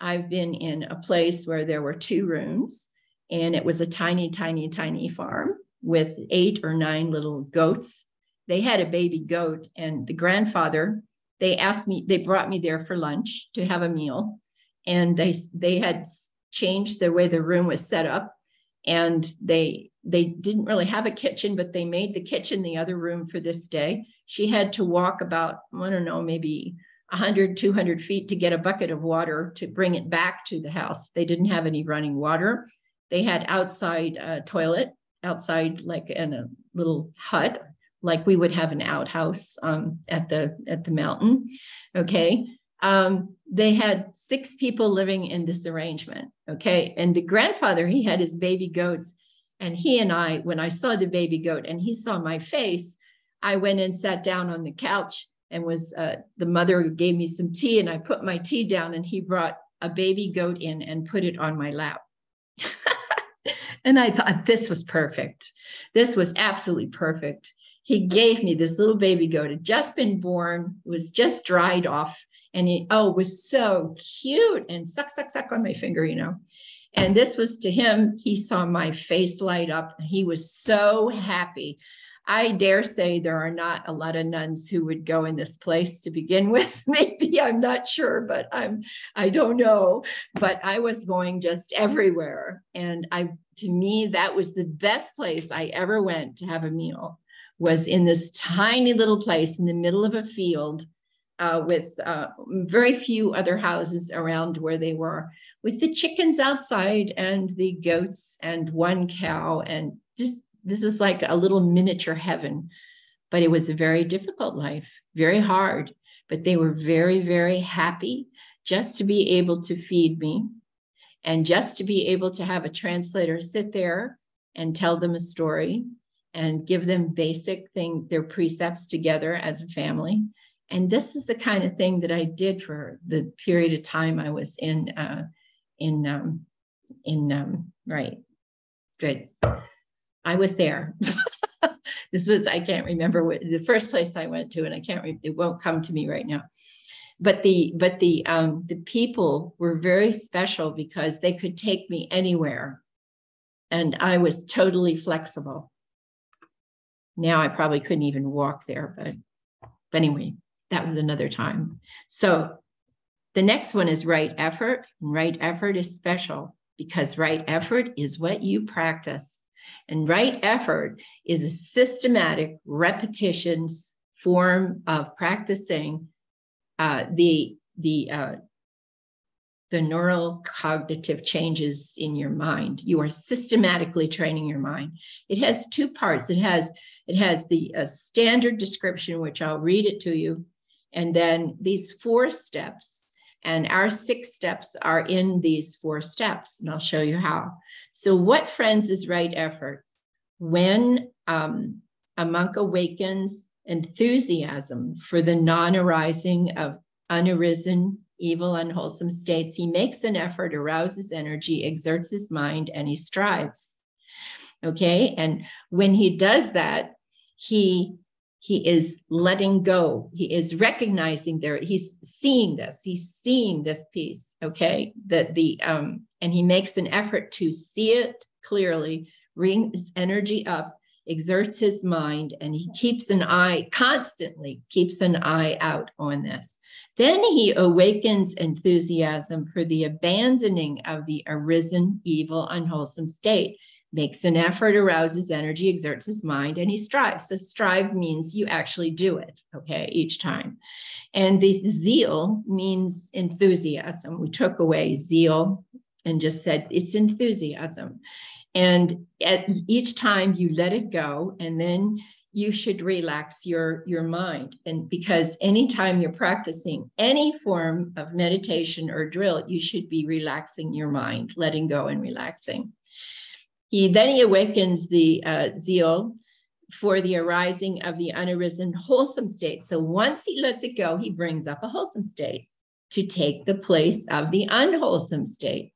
S1: I've been in a place where there were two rooms and it was a tiny, tiny, tiny farm with eight or nine little goats. They had a baby goat, and the grandfather, they asked me, they brought me there for lunch to have a meal and they they had changed the way the room was set up and they they didn't really have a kitchen but they made the kitchen the other room for this day she had to walk about i don't know maybe 100 200 feet to get a bucket of water to bring it back to the house they didn't have any running water they had outside toilet outside like in a little hut like we would have an outhouse um, at the at the mountain okay um, they had six people living in this arrangement. Okay. And the grandfather, he had his baby goats. And he and I, when I saw the baby goat and he saw my face, I went and sat down on the couch and was uh, the mother gave me some tea and I put my tea down and he brought a baby goat in and put it on my lap. and I thought this was perfect. This was absolutely perfect. He gave me this little baby goat, had just been born, was just dried off, and he oh was so cute and suck suck suck on my finger, you know. And this was to him, he saw my face light up. And he was so happy. I dare say there are not a lot of nuns who would go in this place to begin with. Maybe I'm not sure, but I'm I don't know. But I was going just everywhere. And I to me, that was the best place I ever went to have a meal, was in this tiny little place in the middle of a field uh, with uh, very few other houses around where they were, with the chickens outside and the goats and one cow and just this is like a little miniature heaven. But it was a very difficult life, very hard. But they were very, very happy just to be able to feed me and just to be able to have a translator sit there and tell them a story and give them basic thing their precepts together as a family and this is the kind of thing that i did for the period of time i was in uh, in um, in um, right good I was there. this was, I can't remember what the first place I went to, and I can't, re- it won't come to me right now. But the, but the, um, the people were very special because they could take me anywhere. And I was totally flexible. Now I probably couldn't even walk there, but, but anyway, that was another time. So the next one is right effort. And right effort is special because right effort is what you practice. And right effort is a systematic repetitions form of practicing uh, the the uh, the neural cognitive changes in your mind. You are systematically training your mind. It has two parts. It has it has the uh, standard description, which I'll read it to you, and then these four steps and our six steps are in these four steps, and I'll show you how. So, what, friends, is right effort? When um, a monk awakens enthusiasm for the non arising of unarisen, evil, unwholesome states, he makes an effort, arouses energy, exerts his mind, and he strives. Okay. And when he does that, he he is letting go. He is recognizing there he's seeing this he's seeing this piece okay? That the um and he makes an effort to see it clearly brings energy up exerts his mind and he keeps an eye constantly keeps an eye out on this. Then he awakens enthusiasm for the abandoning of the arisen evil unwholesome state makes an effort, arouses energy, exerts his mind, and he strives. So, strive means you actually do it, okay, each time. And the zeal means enthusiasm. We took away zeal and just said it's enthusiasm. And at each time you let it go, and then you should relax your your mind and because anytime you're practicing any form of meditation or drill you should be relaxing your mind letting go and relaxing he then he awakens the uh, zeal for the arising of the unarisen wholesome state. So once he lets it go, he brings up a wholesome state to take the place of the unwholesome state.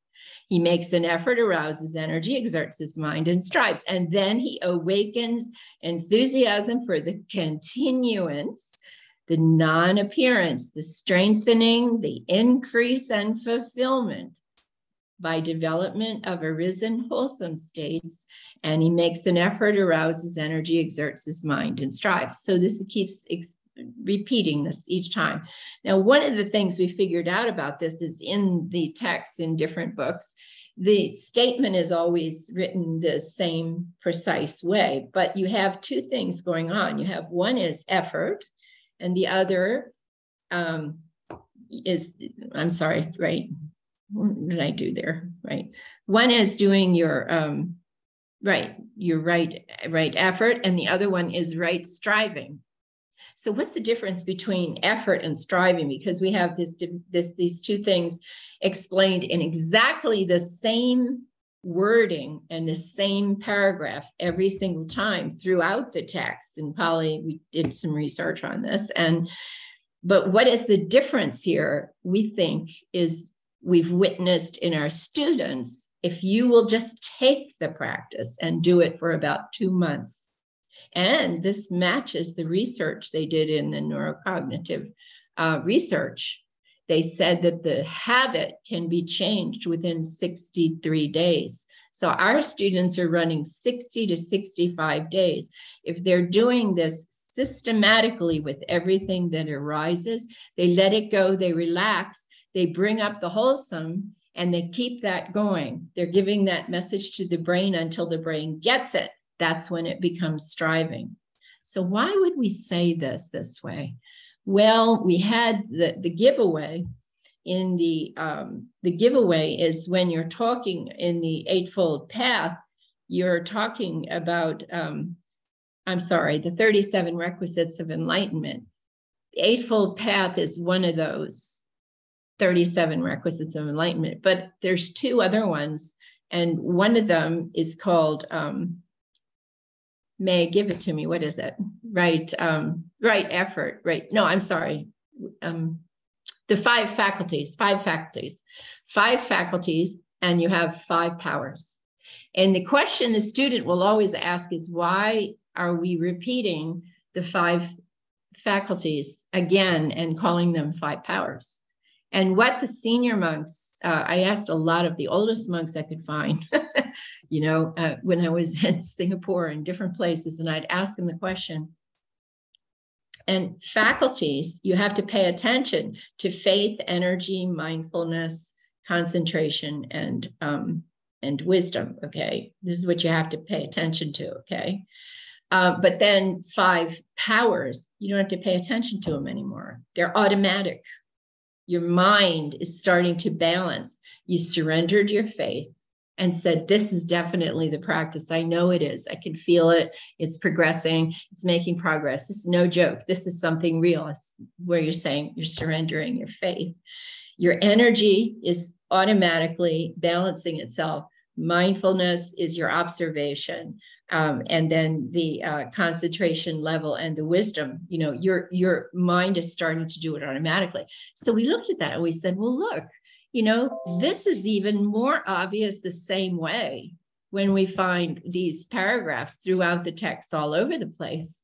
S1: He makes an effort, arouses energy, exerts his mind, and strives. And then he awakens enthusiasm for the continuance, the non appearance, the strengthening, the increase, and fulfillment by development of arisen wholesome states, and he makes an effort, arouses energy, exerts his mind, and strives. So this keeps repeating this each time. Now, one of the things we figured out about this is in the text in different books, the statement is always written the same precise way, but you have two things going on. You have one is effort, and the other um, is, I'm sorry, right? What did I do there? Right. One is doing your um, right, your right, right effort, and the other one is right striving. So what's the difference between effort and striving? Because we have this, this these two things explained in exactly the same wording and the same paragraph every single time throughout the text. And Pali, we did some research on this. And but what is the difference here? We think is we've witnessed in our students if you will just take the practice and do it for about two months. And this matches the research they did in the neurocognitive uh, research. They said that the habit can be changed within 63 days. So our students are running 60 to 65 days. If they're doing this systematically with everything that arises, they let it go, they relax, they bring up the wholesome, and they keep that going. They're giving that message to the brain until the brain gets it. That's when it becomes striving. So, why would we say this this way? Well, we had the, the giveaway in the um, the giveaway is when you're talking in the eightfold path, you're talking about um, I'm sorry, the 37 requisites of enlightenment. The eightfold path is one of those. 37 requisites of enlightenment, but there's two other ones. And one of them is called, um, may give it to me. What is it? Right, um, right effort, right. No, I'm sorry. Um, the five faculties, five faculties, five faculties, and you have five powers. And the question the student will always ask is why are we repeating the five faculties again and calling them five powers? And what the senior monks, uh, I asked a lot of the oldest monks I could find, you know, uh, when I was in Singapore and different places, and I'd ask them the question. And faculties, you have to pay attention to faith, energy, mindfulness, concentration, and um, and wisdom. Okay, this is what you have to pay attention to. Okay, uh, but then five powers, you don't have to pay attention to them anymore. They're automatic your mind is starting to balance. You surrendered your faith and said, This is definitely the practice. I know it is. I can feel it. It's progressing. It's making progress. This is no joke. This is something real. It's where you're saying you're surrendering your faith. Your energy is automatically balancing itself. Mindfulness is your observation um, and then the uh, concentration level and the wisdom you know your your mind is starting to do it automatically so we looked at that and we said well look you know this is even more obvious the same way when we find these paragraphs throughout the text all over the place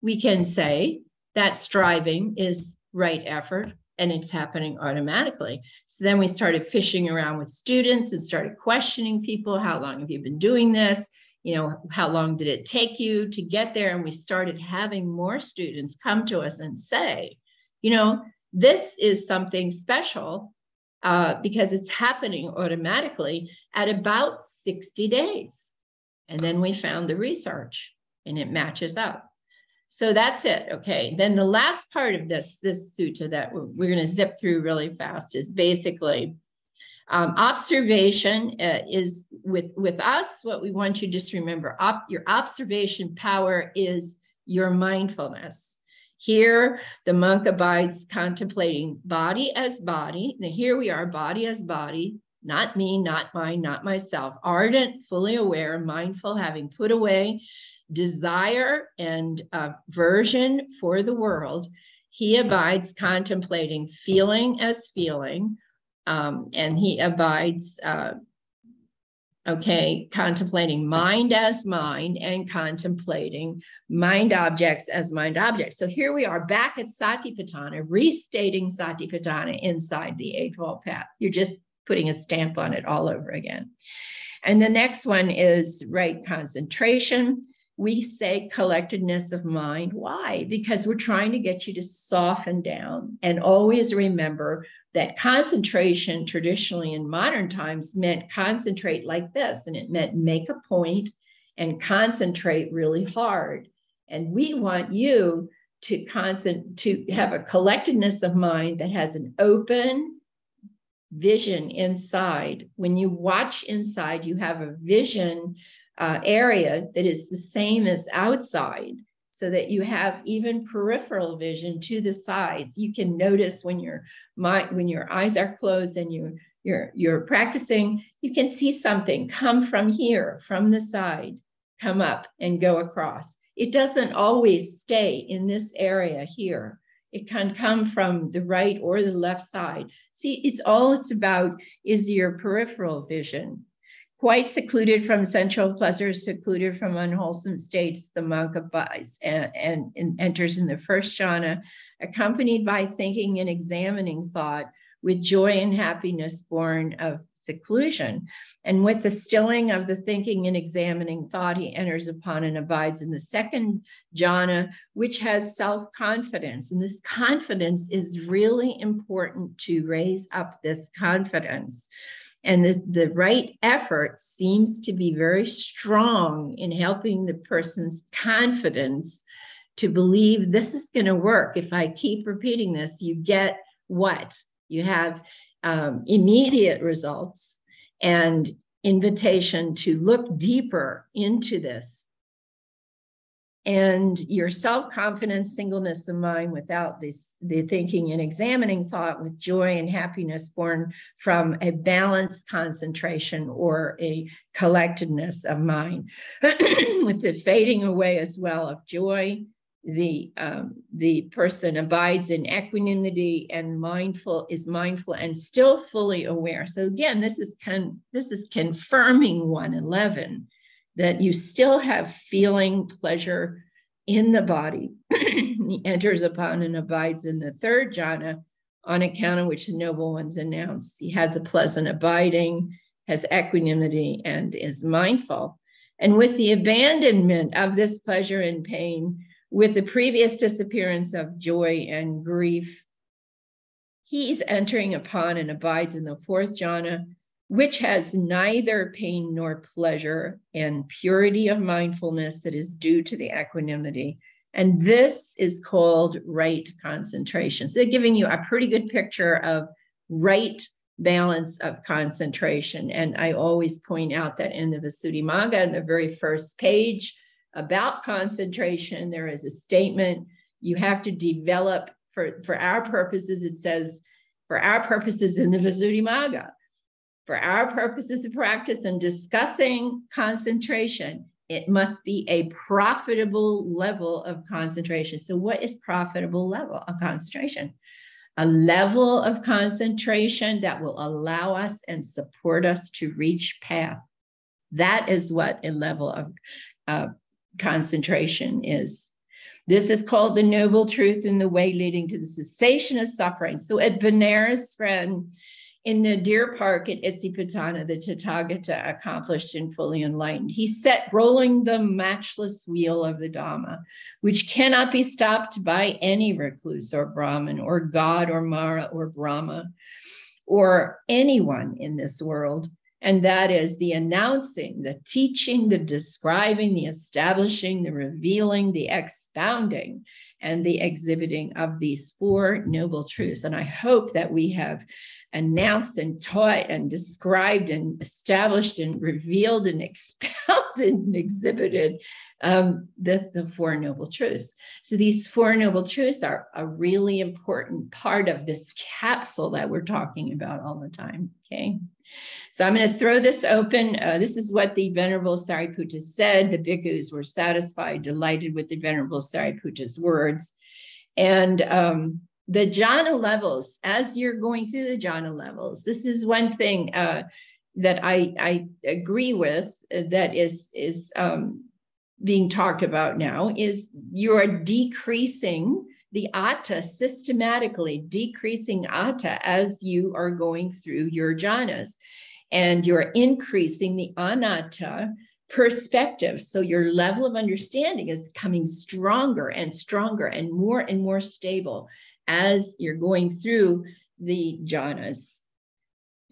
S1: we can say that striving is right effort and it's happening automatically. So then we started fishing around with students and started questioning people how long have you been doing this? You know, how long did it take you to get there? And we started having more students come to us and say, you know, this is something special uh, because it's happening automatically at about 60 days. And then we found the research and it matches up. So that's it. Okay. Then the last part of this, this sutta that we're, we're going to zip through really fast is basically um, observation uh, is with, with us, what we want you to just remember, op, your observation power is your mindfulness. Here, the monk abides contemplating body as body. Now, here we are, body as body, not me, not mine, not myself. Ardent, fully aware, mindful, having put away desire and aversion for the world. He abides contemplating feeling as feeling, um, and he abides, uh, okay, contemplating mind as mind and contemplating mind objects as mind objects. So here we are back at Satipatthana, restating Satipatthana inside the Eightfold Path. You're just putting a stamp on it all over again. And the next one is right concentration. We say collectedness of mind. Why? Because we're trying to get you to soften down and always remember that concentration traditionally in modern times meant concentrate like this, and it meant make a point and concentrate really hard. And we want you to concent to have a collectedness of mind that has an open vision inside. When you watch inside, you have a vision uh, area that is the same as outside. so that you have even peripheral vision to the sides. You can notice when your mind, when your eyes are closed and you you're you're practicing, you can see something come from here, from the side, come up and go across. It doesn't always stay in this area here. It can come from the right or the left side. See, it's all it's about is your peripheral vision. Quite secluded from sensual pleasures, secluded from unwholesome states, the monk abides and, and, and enters in the first jhana, accompanied by thinking and examining thought, with joy and happiness born of seclusion. And with the stilling of the thinking and examining thought, he enters upon and abides in the second jhana, which has self confidence. And this confidence is really important to raise up this confidence. And the, the right effort seems to be very strong in helping the person's confidence to believe this is going to work. If I keep repeating this, you get what? You have um, immediate results and invitation to look deeper into this. And your self confidence, singleness of mind without this, the thinking and examining thought with joy and happiness born from a balanced concentration or a collectedness of mind, with the fading away as well of joy, the um, the person abides in equanimity and mindful is mindful and still fully aware. So again this is con- this is confirming 111 that you still have feeling pleasure in the body. He enters upon and abides in the third jhana on account of which the noble ones announce. He has a pleasant abiding has equanimity and is mindful. And with the abandonment of this pleasure and pain with the previous disappearance of joy and grief, he's entering upon and abides in the fourth jhana, which has neither pain nor pleasure and purity of mindfulness that is due to the equanimity. And this is called right concentration. So they're giving you a pretty good picture of right balance of concentration. And I always point out that in the Visuddhimagga, in the very first page, about concentration. There is a statement you have to develop for, for our purposes. It says, for our purposes in the Visuddhimagga, for our purposes of practice and discussing concentration, it must be a profitable level of concentration. So, what is profitable level of concentration? A level of concentration that will allow us and support us to reach path. That is what a level of uh, concentration is. This is called the noble truth in the way leading to the cessation of suffering. So at Benares, friend, in the deer park at Isipatana, the Tathagata accomplished and fully enlightened. He set rolling the matchless wheel of the Dhamma, which cannot be stopped by any recluse or Brahmin or God or Mara or Brahma or anyone in this world. And that is the announcing, the teaching, the describing, the establishing, the revealing, the expounding, and the exhibiting of these four noble truths. And I hope that we have announced and taught and described and established and revealed and expounded and exhibited um, the, the Four Noble Truths. So these Four Noble Truths are a really important part of this capsule that we're talking about all the time. Okay. So I'm going to throw this open. Uh, this is what the Venerable Sariputta said. The bhikkhus were satisfied, delighted with the Venerable Sariputta's words. And um, the jhana levels, as you're going through the jhana levels, this is one thing uh, that I, I agree with uh, that is, is um, being talked about now is you are decreasing the atta systematically, decreasing atta as you are going through your jhanas. And you're increasing the anatta perspective. So your level of understanding is coming stronger and stronger and more and more stable as you're going through the jhanas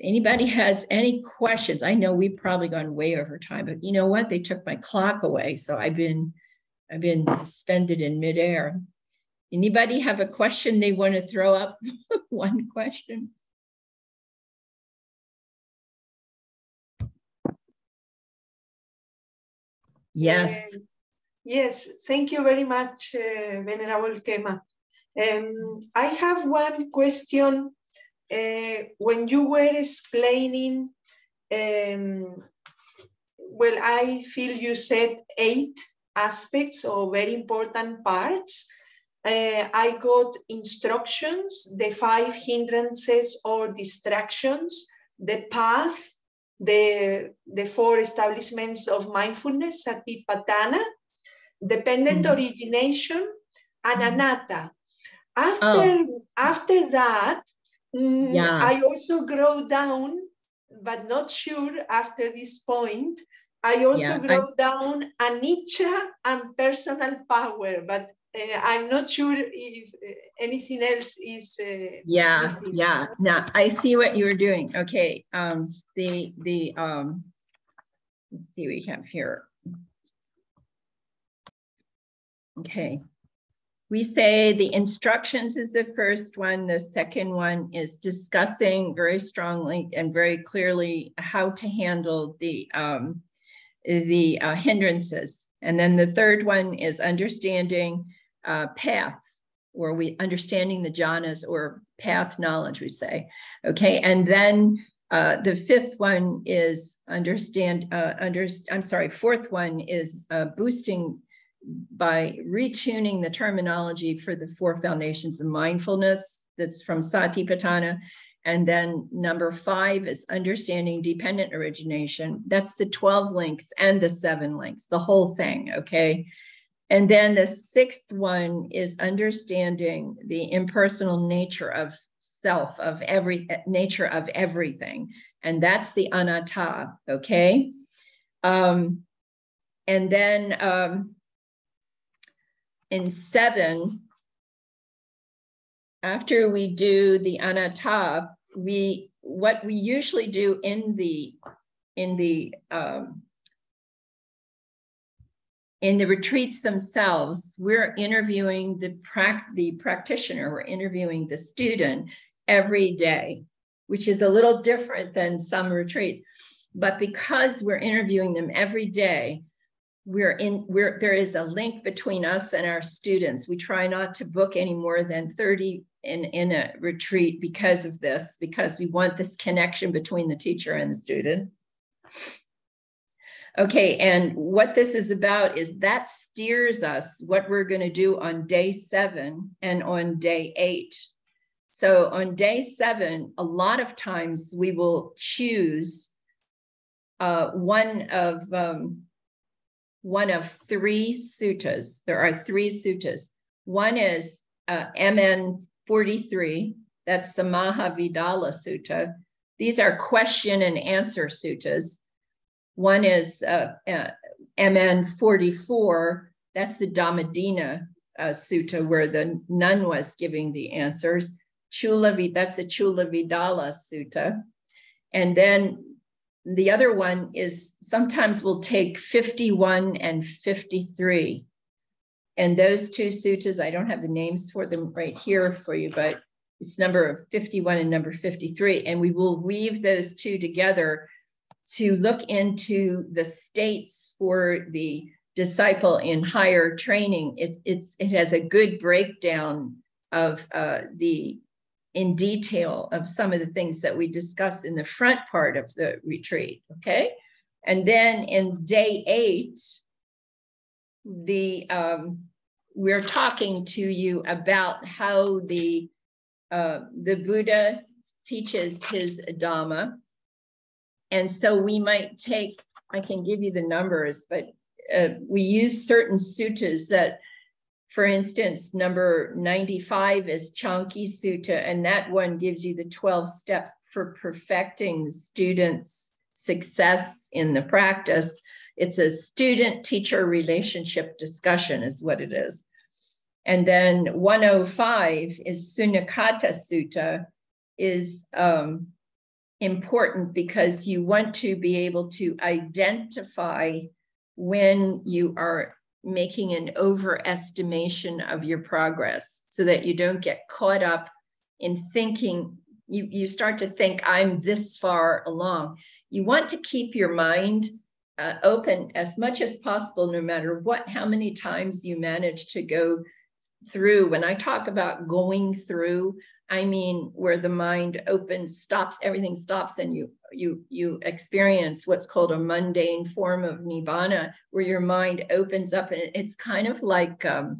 S1: anybody has any questions, I know we've probably gone way over time, but you know what? They took my clock away. So I've been I've been suspended in midair. Anybody have a question they want to throw up? One question. Yes.
S4: Yes, thank you very much, uh, Venerable Khema. Um, I have one question. Uh, when you were explaining, um, well, I feel you said eight aspects or very important parts. Uh, I got instructions, the five hindrances or distractions, the path, the, the four establishments of mindfulness, Satipatthana, dependent mm. origination, and mm-hmm. anatta. After, oh. after that, mm, yeah. I also grow down, but not sure after this point. I also yeah, wrote down anicca and personal power, but uh, I'm not sure if uh, anything else is. Uh,
S1: yeah, missing. yeah. Now I see what you were doing. Okay. Um, the the um, let's see we have here. Okay. We say the instructions is the first one. The second one is discussing very strongly and very clearly how to handle the um, the uh, hindrances. And then the third one is understanding uh, path, or we understanding the jhanas or path knowledge, we say. Okay, and then uh, the fifth one is understand. Uh, under, I'm sorry. Fourth one is uh, boosting by retuning the terminology for the four foundations of mindfulness. That's from Satipatthana. And then number five is understanding dependent origination. That's the 12 links and the seven links, the whole thing. Okay. And then the sixth one is understanding the impersonal nature of self, of every nature of everything. And that's the anatta. Okay. Um, and then um, in seven, after we do the anatta, we what we usually do in the in the um, in the retreats themselves, we're interviewing the, prac- the practitioner, we're interviewing the student every day, which is a little different than some retreats. But because we're interviewing them every day, we're in we're there is a link between us and our students we try not to book any more than 30 in in a retreat because of this because we want this connection between the teacher and the student okay and what this is about is that steers us what we're going to do on day seven and on day eight so on day seven a lot of times we will choose uh, one of um, one of three suttas. There are three suttas. One is uh, MN 43, that's the Mahavedalla Sutta. These are question and answer suttas. One is uh, uh, MN 44, that's the Dhammadinna uh, Sutta, where the nun was giving the answers. Chula, that's the Chula Vedalla Sutta. And then the other one is sometimes we'll take 51 and 53. And those two suttas, I don't have the names for them right here for you, but it's number 51 and number 53. And we will weave those two together to look into the states for the disciple in higher training. It, it's, it has a good breakdown of uh, the in detail of some of the things that we discuss in the front part of the retreat. Okay. And then in day eight, the um, we're talking to you about how the uh, the Buddha teaches his Dhamma. And so we might take, I can give you the numbers, but uh, we use certain suttas that for instance, number 95 is Chanki Sutta, and that one gives you the 12 steps for perfecting the student's success in the practice. It's a student teacher relationship discussion, is what it is. And then 105 is Sunakkhatta Sutta, is um, important because you want to be able to identify when you are making an overestimation of your progress so that you don't get caught up in thinking you you start to think i'm this far along you want to keep your mind uh, open as much as possible, no matter what, how many times you manage to go through. When I talk about going through, I mean where the mind opens, stops, everything stops, and you you you experience what's called a mundane form of nibbana, where your mind opens up, and it's kind of like um,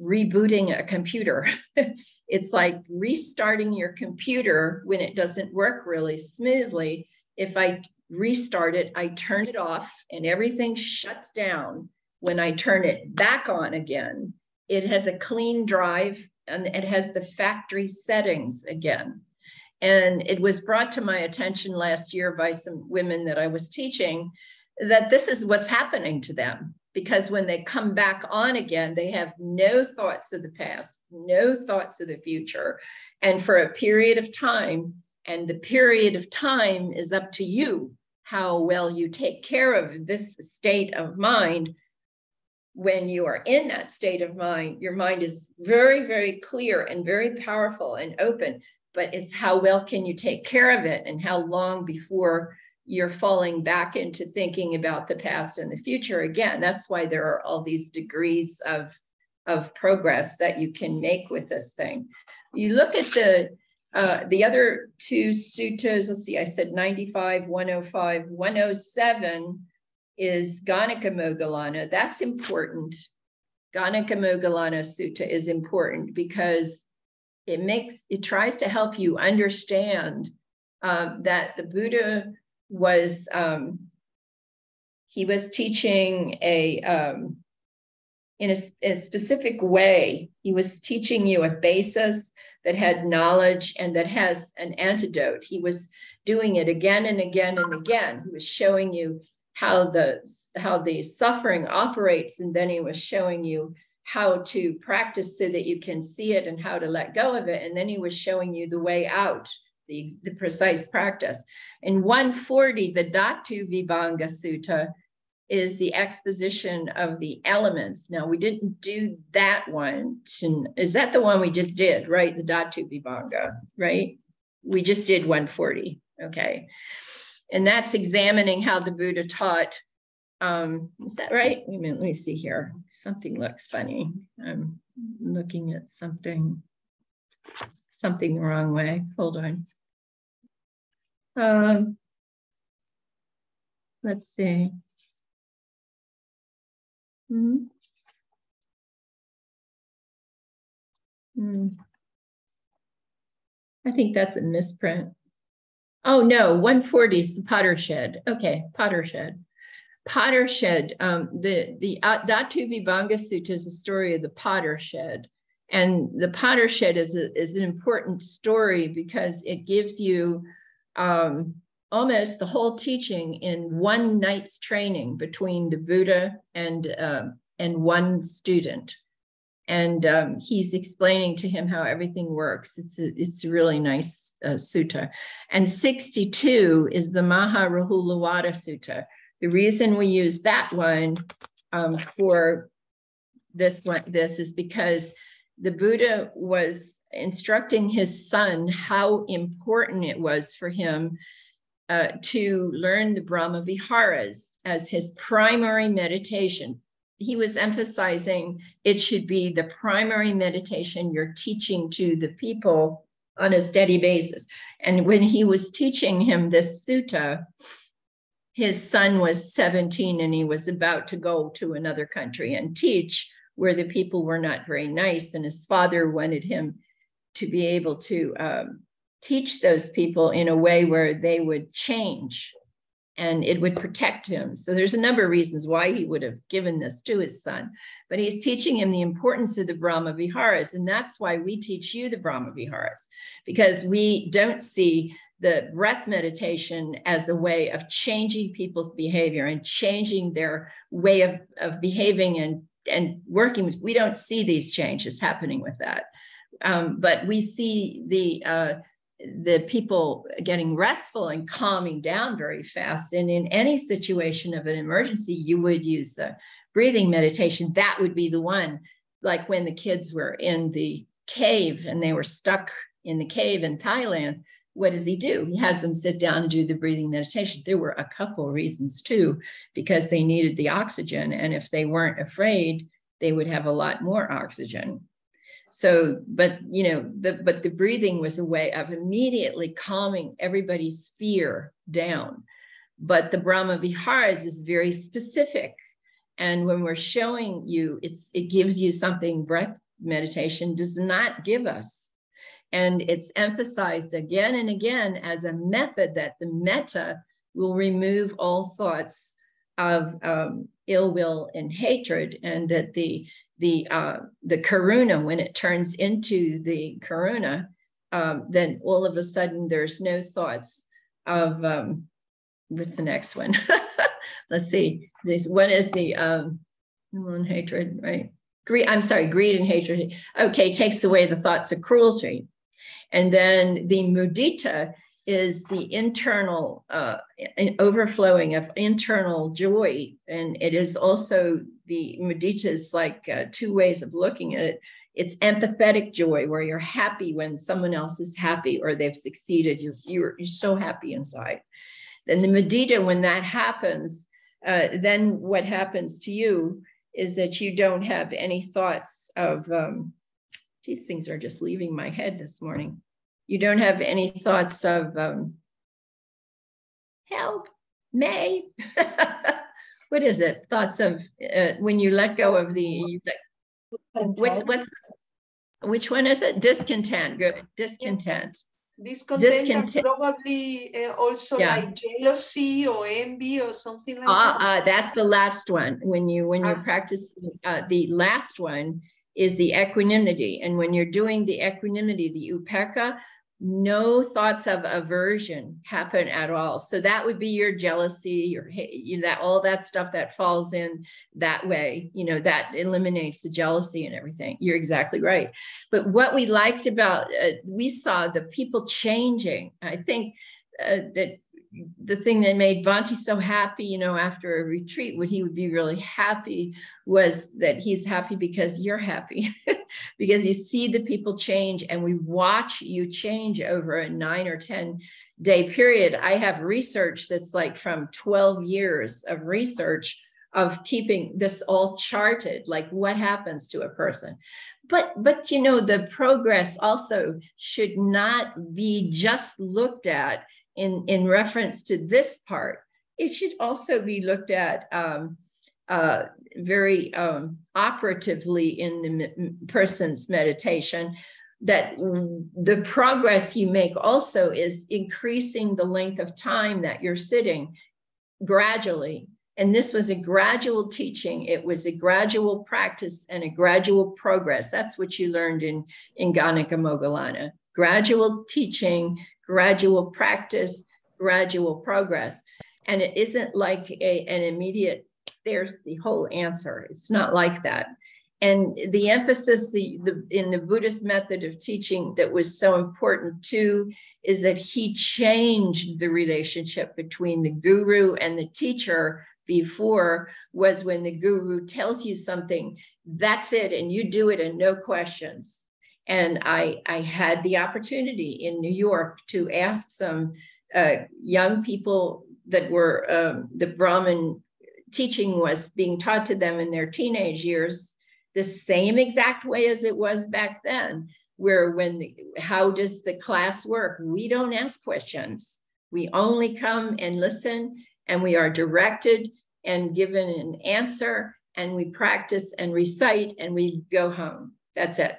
S1: rebooting a computer. it's like restarting your computer when it doesn't work really smoothly. If I restart it, I turn it off, and everything shuts down. When I turn it back on again, it has a clean drive and it has the factory settings again. And it was brought to my attention last year by some women that I was teaching that this is what's happening to them. Because when they come back on again, they have no thoughts of the past, no thoughts of the future. And for a period of time, and the period of time is up to you how well you take care of this state of mind when you are in that state of mind, your mind is very, very clear and very powerful and open. But it's how well can you take care of it and how long before you're falling back into thinking about the past and the future again. That's why there are all these degrees of, of progress that you can make with this thing. You look at the uh, the other two suttas, let's see, I said 95, 105, 107 is Ganaka Moggallana. That's important. Ganaka Moggallana Sutta is important because it makes it tries to help you understand um, that the Buddha was um, he was teaching a um, in a, a, specific way. He was teaching you a basis that had knowledge and that has an antidote. He was doing it again and again and again. He was showing you how the how the suffering operates and then he was showing you how to practice so that you can see it and how to let go of it. And then he was showing you the way out the, the precise practice. In 140 the dhatu vibhanga sutta is the exposition of the elements. Now we didn't do that one to, is that the one we just did right? The dhatu vibhanga right? We just did 140 okay and that's examining how the Buddha taught. Um, is that right? Wait a minute, let me see here. Something looks funny. I'm looking at something, something the wrong way. Hold on. Um, let's see. Hmm. Hmm. I think that's a misprint. Oh, no, 140 is the Potter Shed. Okay, Potter Shed. Potter Shed, um, the, the uh, Dhatu Vibhanga Sutta is a story of the Potter Shed. And the Potter Shed is, a, is an important story because it gives you um, almost the whole teaching in one night's training between the Buddha and, uh, and one student and um, he's explaining to him how everything works. It's a, it's a really nice uh, sutta. And 62 is the Maha Rahulovada Sutta. The reason we use that one um, for this one, this is because the Buddha was instructing his son how important it was for him uh, to learn the Brahma Viharas as his primary meditation he was emphasizing it should be the primary meditation you're teaching to the people on a steady basis. And when he was teaching him this sutta, his son was 17 and he was about to go to another country and teach where the people were not very nice. And his father wanted him to be able to um, teach those people in a way where they would change and it would protect him. So there's a number of reasons why he would have given this to his son, but he's teaching him the importance of the Brahma Viharas. And that's why we teach you the Brahma Viharas, because we don't see the breath meditation as a way of changing people's behavior and changing their way of, of behaving and, and working. We don't see these changes happening with that. Um, but we see the uh, the people getting restful and calming down very fast. And in any situation of an emergency, you would use the breathing meditation. That would be the one, like when the kids were in the cave and they were stuck in the cave in Thailand. what does he do? He has them sit down and do the breathing meditation. There were a couple reasons too, because they needed the oxygen. And if they weren't afraid, they would have a lot more oxygen. So, but you know, the but the breathing was a way of immediately calming everybody's fear down. But the Brahma Viharas is very specific. And when we're showing you, it's it gives you something breath meditation does not give us. And it's emphasized again and again as a method that the metta will remove all thoughts of um, ill will and hatred, and that the the uh, the karuna, when it turns into the karuna, um, then all of a sudden there's no thoughts of um, what's the next one? Let's see. This one is the um, hatred, right? Greed. I'm sorry, greed and hatred. Okay, takes away the thoughts of cruelty, and then the mudita is the internal uh, overflowing of internal joy. And it is also the mudita is like uh, two ways of looking at it. It's empathetic joy where you're happy when someone else is happy or they've succeeded. You're, you're, you're so happy inside. Then the mudita, when that happens, uh, then what happens to you is that you don't have any thoughts of, um, these things are just leaving my head this morning you don't have any thoughts of um, help, May. what is it? Thoughts of uh, when you let go of the what's what's which one is it? Discontent. Good. Discontent.
S4: Discontent, Discontent. probably uh, also yeah. like jealousy or envy or something like uh,
S1: that. Uh, that's the last one. When you when you're ah. practicing uh, the last one is the equanimity, and when you're doing the equanimity, the upekkha, no thoughts of aversion happen at all. So that would be your jealousy your you know, that all that stuff that falls in that way you know that eliminates the jealousy and everything. You're exactly right. But what we liked about uh, we saw the people changing. I think uh, that the thing that made Bhante so happy, you know, after a retreat, what he would be really happy was that he's happy because you're happy, because you see the people change and we watch you change over a nine or 10 day period. I have research that's like from 12 years of research of keeping this all charted, like what happens to a person. But, but you know, the progress also should not be just looked at in, in reference to this part, it should also be looked at um, uh, very um, operatively in the person's meditation that the progress you make also is increasing the length of time that you're sitting gradually. And this was a gradual teaching. It was a gradual practice and a gradual progress. That's what you learned in, in Ganaka Moggallana. Gradual teaching, gradual practice, gradual progress. And it isn't like a, an immediate, there's the whole answer. It's not like that. And the emphasis the, the, in the Buddhist method of teaching that was so important too is that he changed the relationship between the guru and the teacher before was when the guru tells you something, that's it, and you do it and no questions. And I, I had the opportunity in New York to ask some uh, young people that were um, the Brahmin teaching was being taught to them in their teenage years, the same exact way as it was back then. Where when how does the class work? We don't ask questions. We only come and listen, and we are directed and given an answer, and we practice and recite, and we go home. That's it.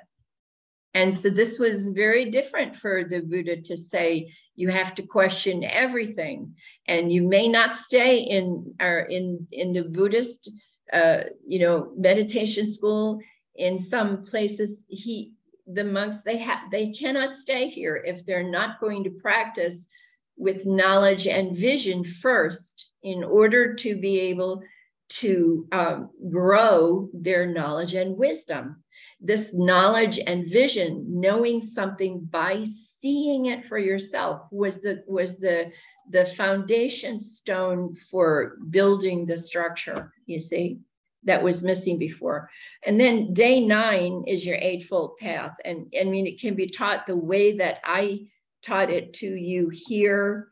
S1: And so this was very different for the Buddha to say, you have to question everything. And you may not stay in our in, in the Buddhist uh, you know, meditation school. In some places, he the monks they have they cannot stay here if they're not going to practice with knowledge and vision first in order to be able to um, grow their knowledge and wisdom this knowledge and vision knowing something by seeing it for yourself was the was the the foundation stone for building the structure you see that was missing before. And then day nine is your eightfold path. And i mean it can be taught the way that i taught it to you here,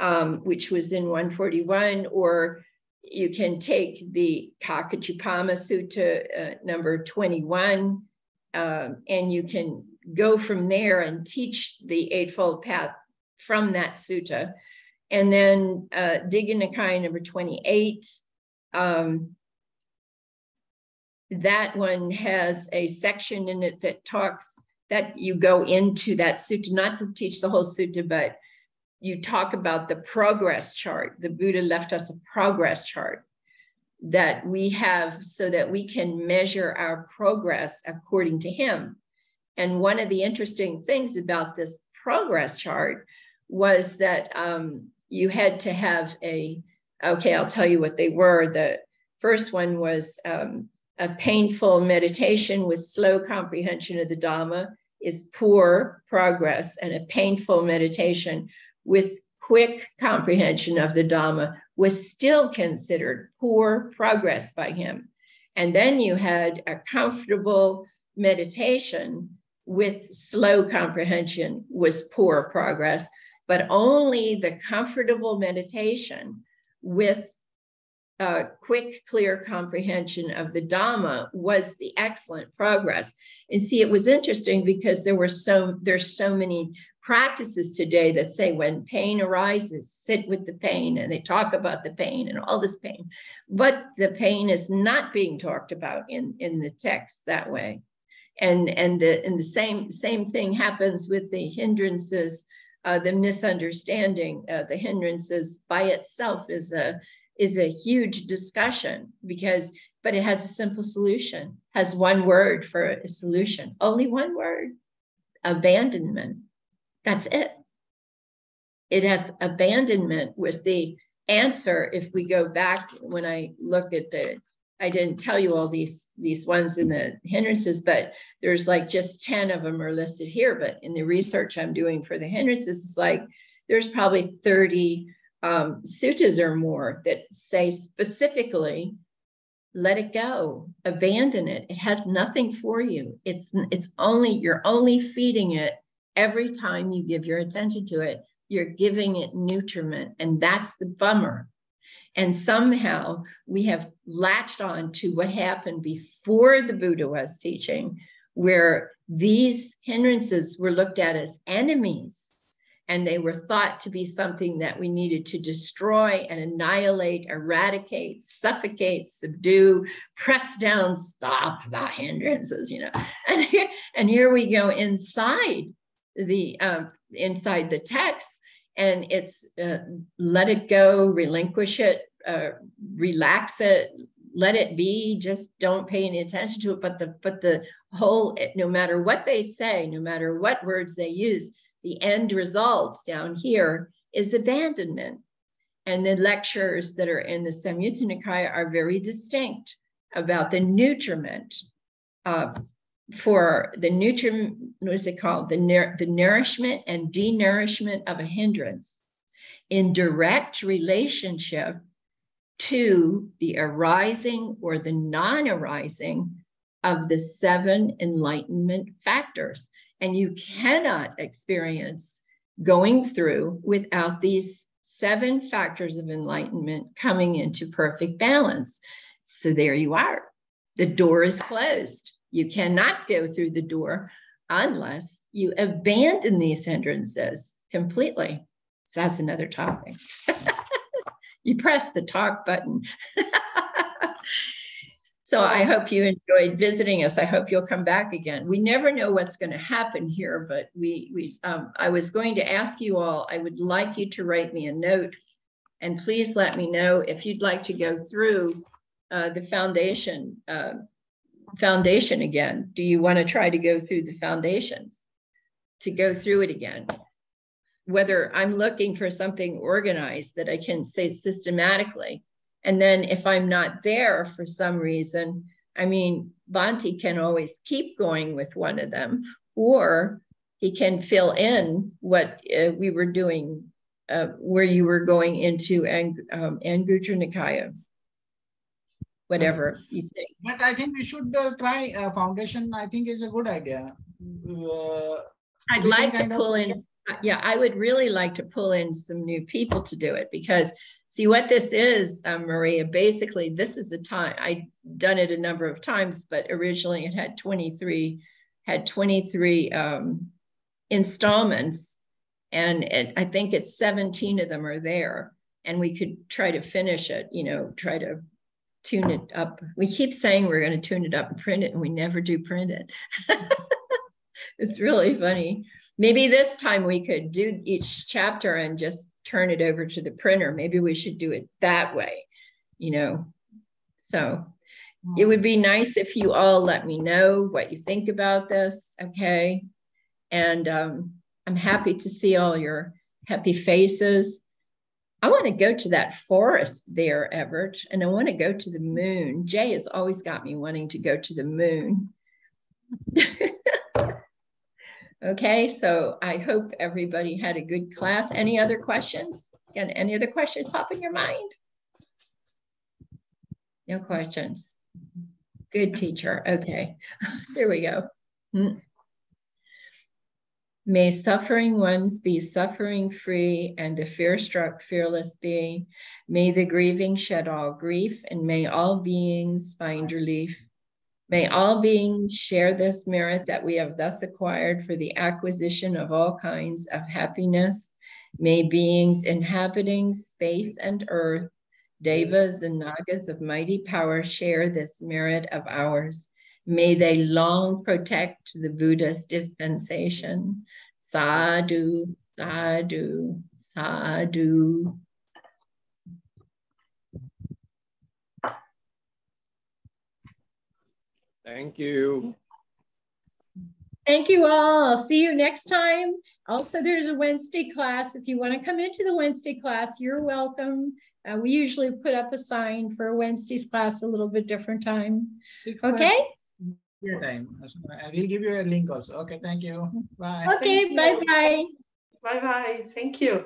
S1: um, which was in 141, or you can take the Kakachupama Sutta uh, number 21, uh, and you can go from there and teach the Eightfold Path from that sutta. And then uh, Digha Nikaya number 28, um, that one has a section in it that talks that you go into that sutta, not to teach the whole sutta, but you talk about the progress chart. The Buddha left us a progress chart that we have so that we can measure our progress according to him. And one of the interesting things about this progress chart was that um, you had to have a, okay, I'll tell you what they were. The first one was um, a painful meditation with slow comprehension of the Dhamma is poor progress, and a painful meditation with quick comprehension of the Dhamma was still considered poor progress by him. And then you had a comfortable meditation with slow comprehension was poor progress, but only the comfortable meditation with uh, quick, clear comprehension of the Dhamma was the excellent progress. And see, it was interesting because there were so there's so many practices today that say when pain arises, sit with the pain, and they talk about the pain and all this pain, but the pain is not being talked about in in the text that way. And and the and the same same thing happens with the hindrances. Uh, the misunderstanding, uh, the hindrances by itself is a is a huge discussion because but it has a simple solution has one word for a solution only one word abandonment that's it it has abandonment was the answer if we go back when i look at the i didn't tell you all these these ones in the hindrances but there's like just 10 of them are listed here but in the research i'm doing for the hindrances it's like there's probably 30 um, suttas or more that say specifically, let it go, abandon it. It has nothing for you. It's it's only you're only feeding it every time you give your attention to it. You're giving it nutriment, and that's the bummer. And somehow we have latched on to what happened before the Buddha was teaching, where these hindrances were looked at as enemies and they were thought to be something that we needed to destroy and annihilate, eradicate, suffocate, subdue, press down, stop the hindrances, you know. And here, and here we go inside the uh, inside the text, and it's uh, let it go, relinquish it, uh, relax it, let it be just don't pay any attention to it but the but the whole no matter what they say no matter what words they use the end result down here is abandonment. And the lectures that are in the Samyutta Nikaya are very distinct about the nutriment uh, for the nutriment, what is it called? The, the nourishment and denourishment of a hindrance in direct relationship to the arising or the non arising of the seven enlightenment factors. And you cannot experience going through without these seven factors of enlightenment coming into perfect balance. So there you are. The door is closed. You cannot go through the door unless you abandon these hindrances completely. So that's another topic. you press the talk button. So I hope you enjoyed visiting us. I hope you'll come back again. We never know what's going to happen here, but we we um, I was going to ask you all. I would like you to write me a note, and please let me know if you'd like to go through uh, the foundation uh, foundation again. Do you want to try to go through the foundations to go through it again? Whether I'm looking for something organized that I can say systematically and then if I'm not there for some reason, I mean, Bhante can always keep going with one of them, or he can fill in what uh, we were doing, uh, where you were going into Ang- um, Nikaya, whatever you think.
S3: But I think we should uh, try a foundation. I think it's a good idea. Uh,
S1: I'd like to pull in yeah, I would really like to pull in some new people to do it because see what this is, um, Maria, basically this is the time, I've done it a number of times, but originally it had 23, had 23 um, installments and it, I think it's 17 of them are there and we could try to finish it, you know, try to tune it up. We keep saying we're going to tune it up and print it, and we never do print it. it's really funny. Maybe this time we could do each chapter and just turn it over to the printer. Maybe we should do it that way, you know. So it would be nice if you all let me know what you think about this, okay? And um, I'm happy to see all your happy faces. I want to go to that forest there, Everett, and I want to go to the moon. Jay has always got me wanting to go to the moon. okay, so I hope everybody had a good class. Any other questions? And any other questions pop in your mind? No questions. Good teacher. Okay, here we go. Hmm. May suffering ones be suffering free and the fear struck fearless be. May the grieving shed all grief and may all beings find relief. May all beings share this merit that we have thus acquired for the acquisition of all kinds of happiness. May beings inhabiting space and earth, devas and nagas of mighty power share this merit of ours. May they long protect the Buddha's dispensation. Sadhu, sadhu, sadhu.
S5: Thank you.
S1: Thank you all. I'll see you next time. Also, there's a Wednesday class. If you want to come into the Wednesday class, you're welcome. Uh, we usually put up a sign for Wednesday's class a little bit different time. Okay?
S3: Your time. I will give you a link also. Okay, thank you. Bye.
S1: Okay, bye-bye.
S4: Bye-bye. Thank you.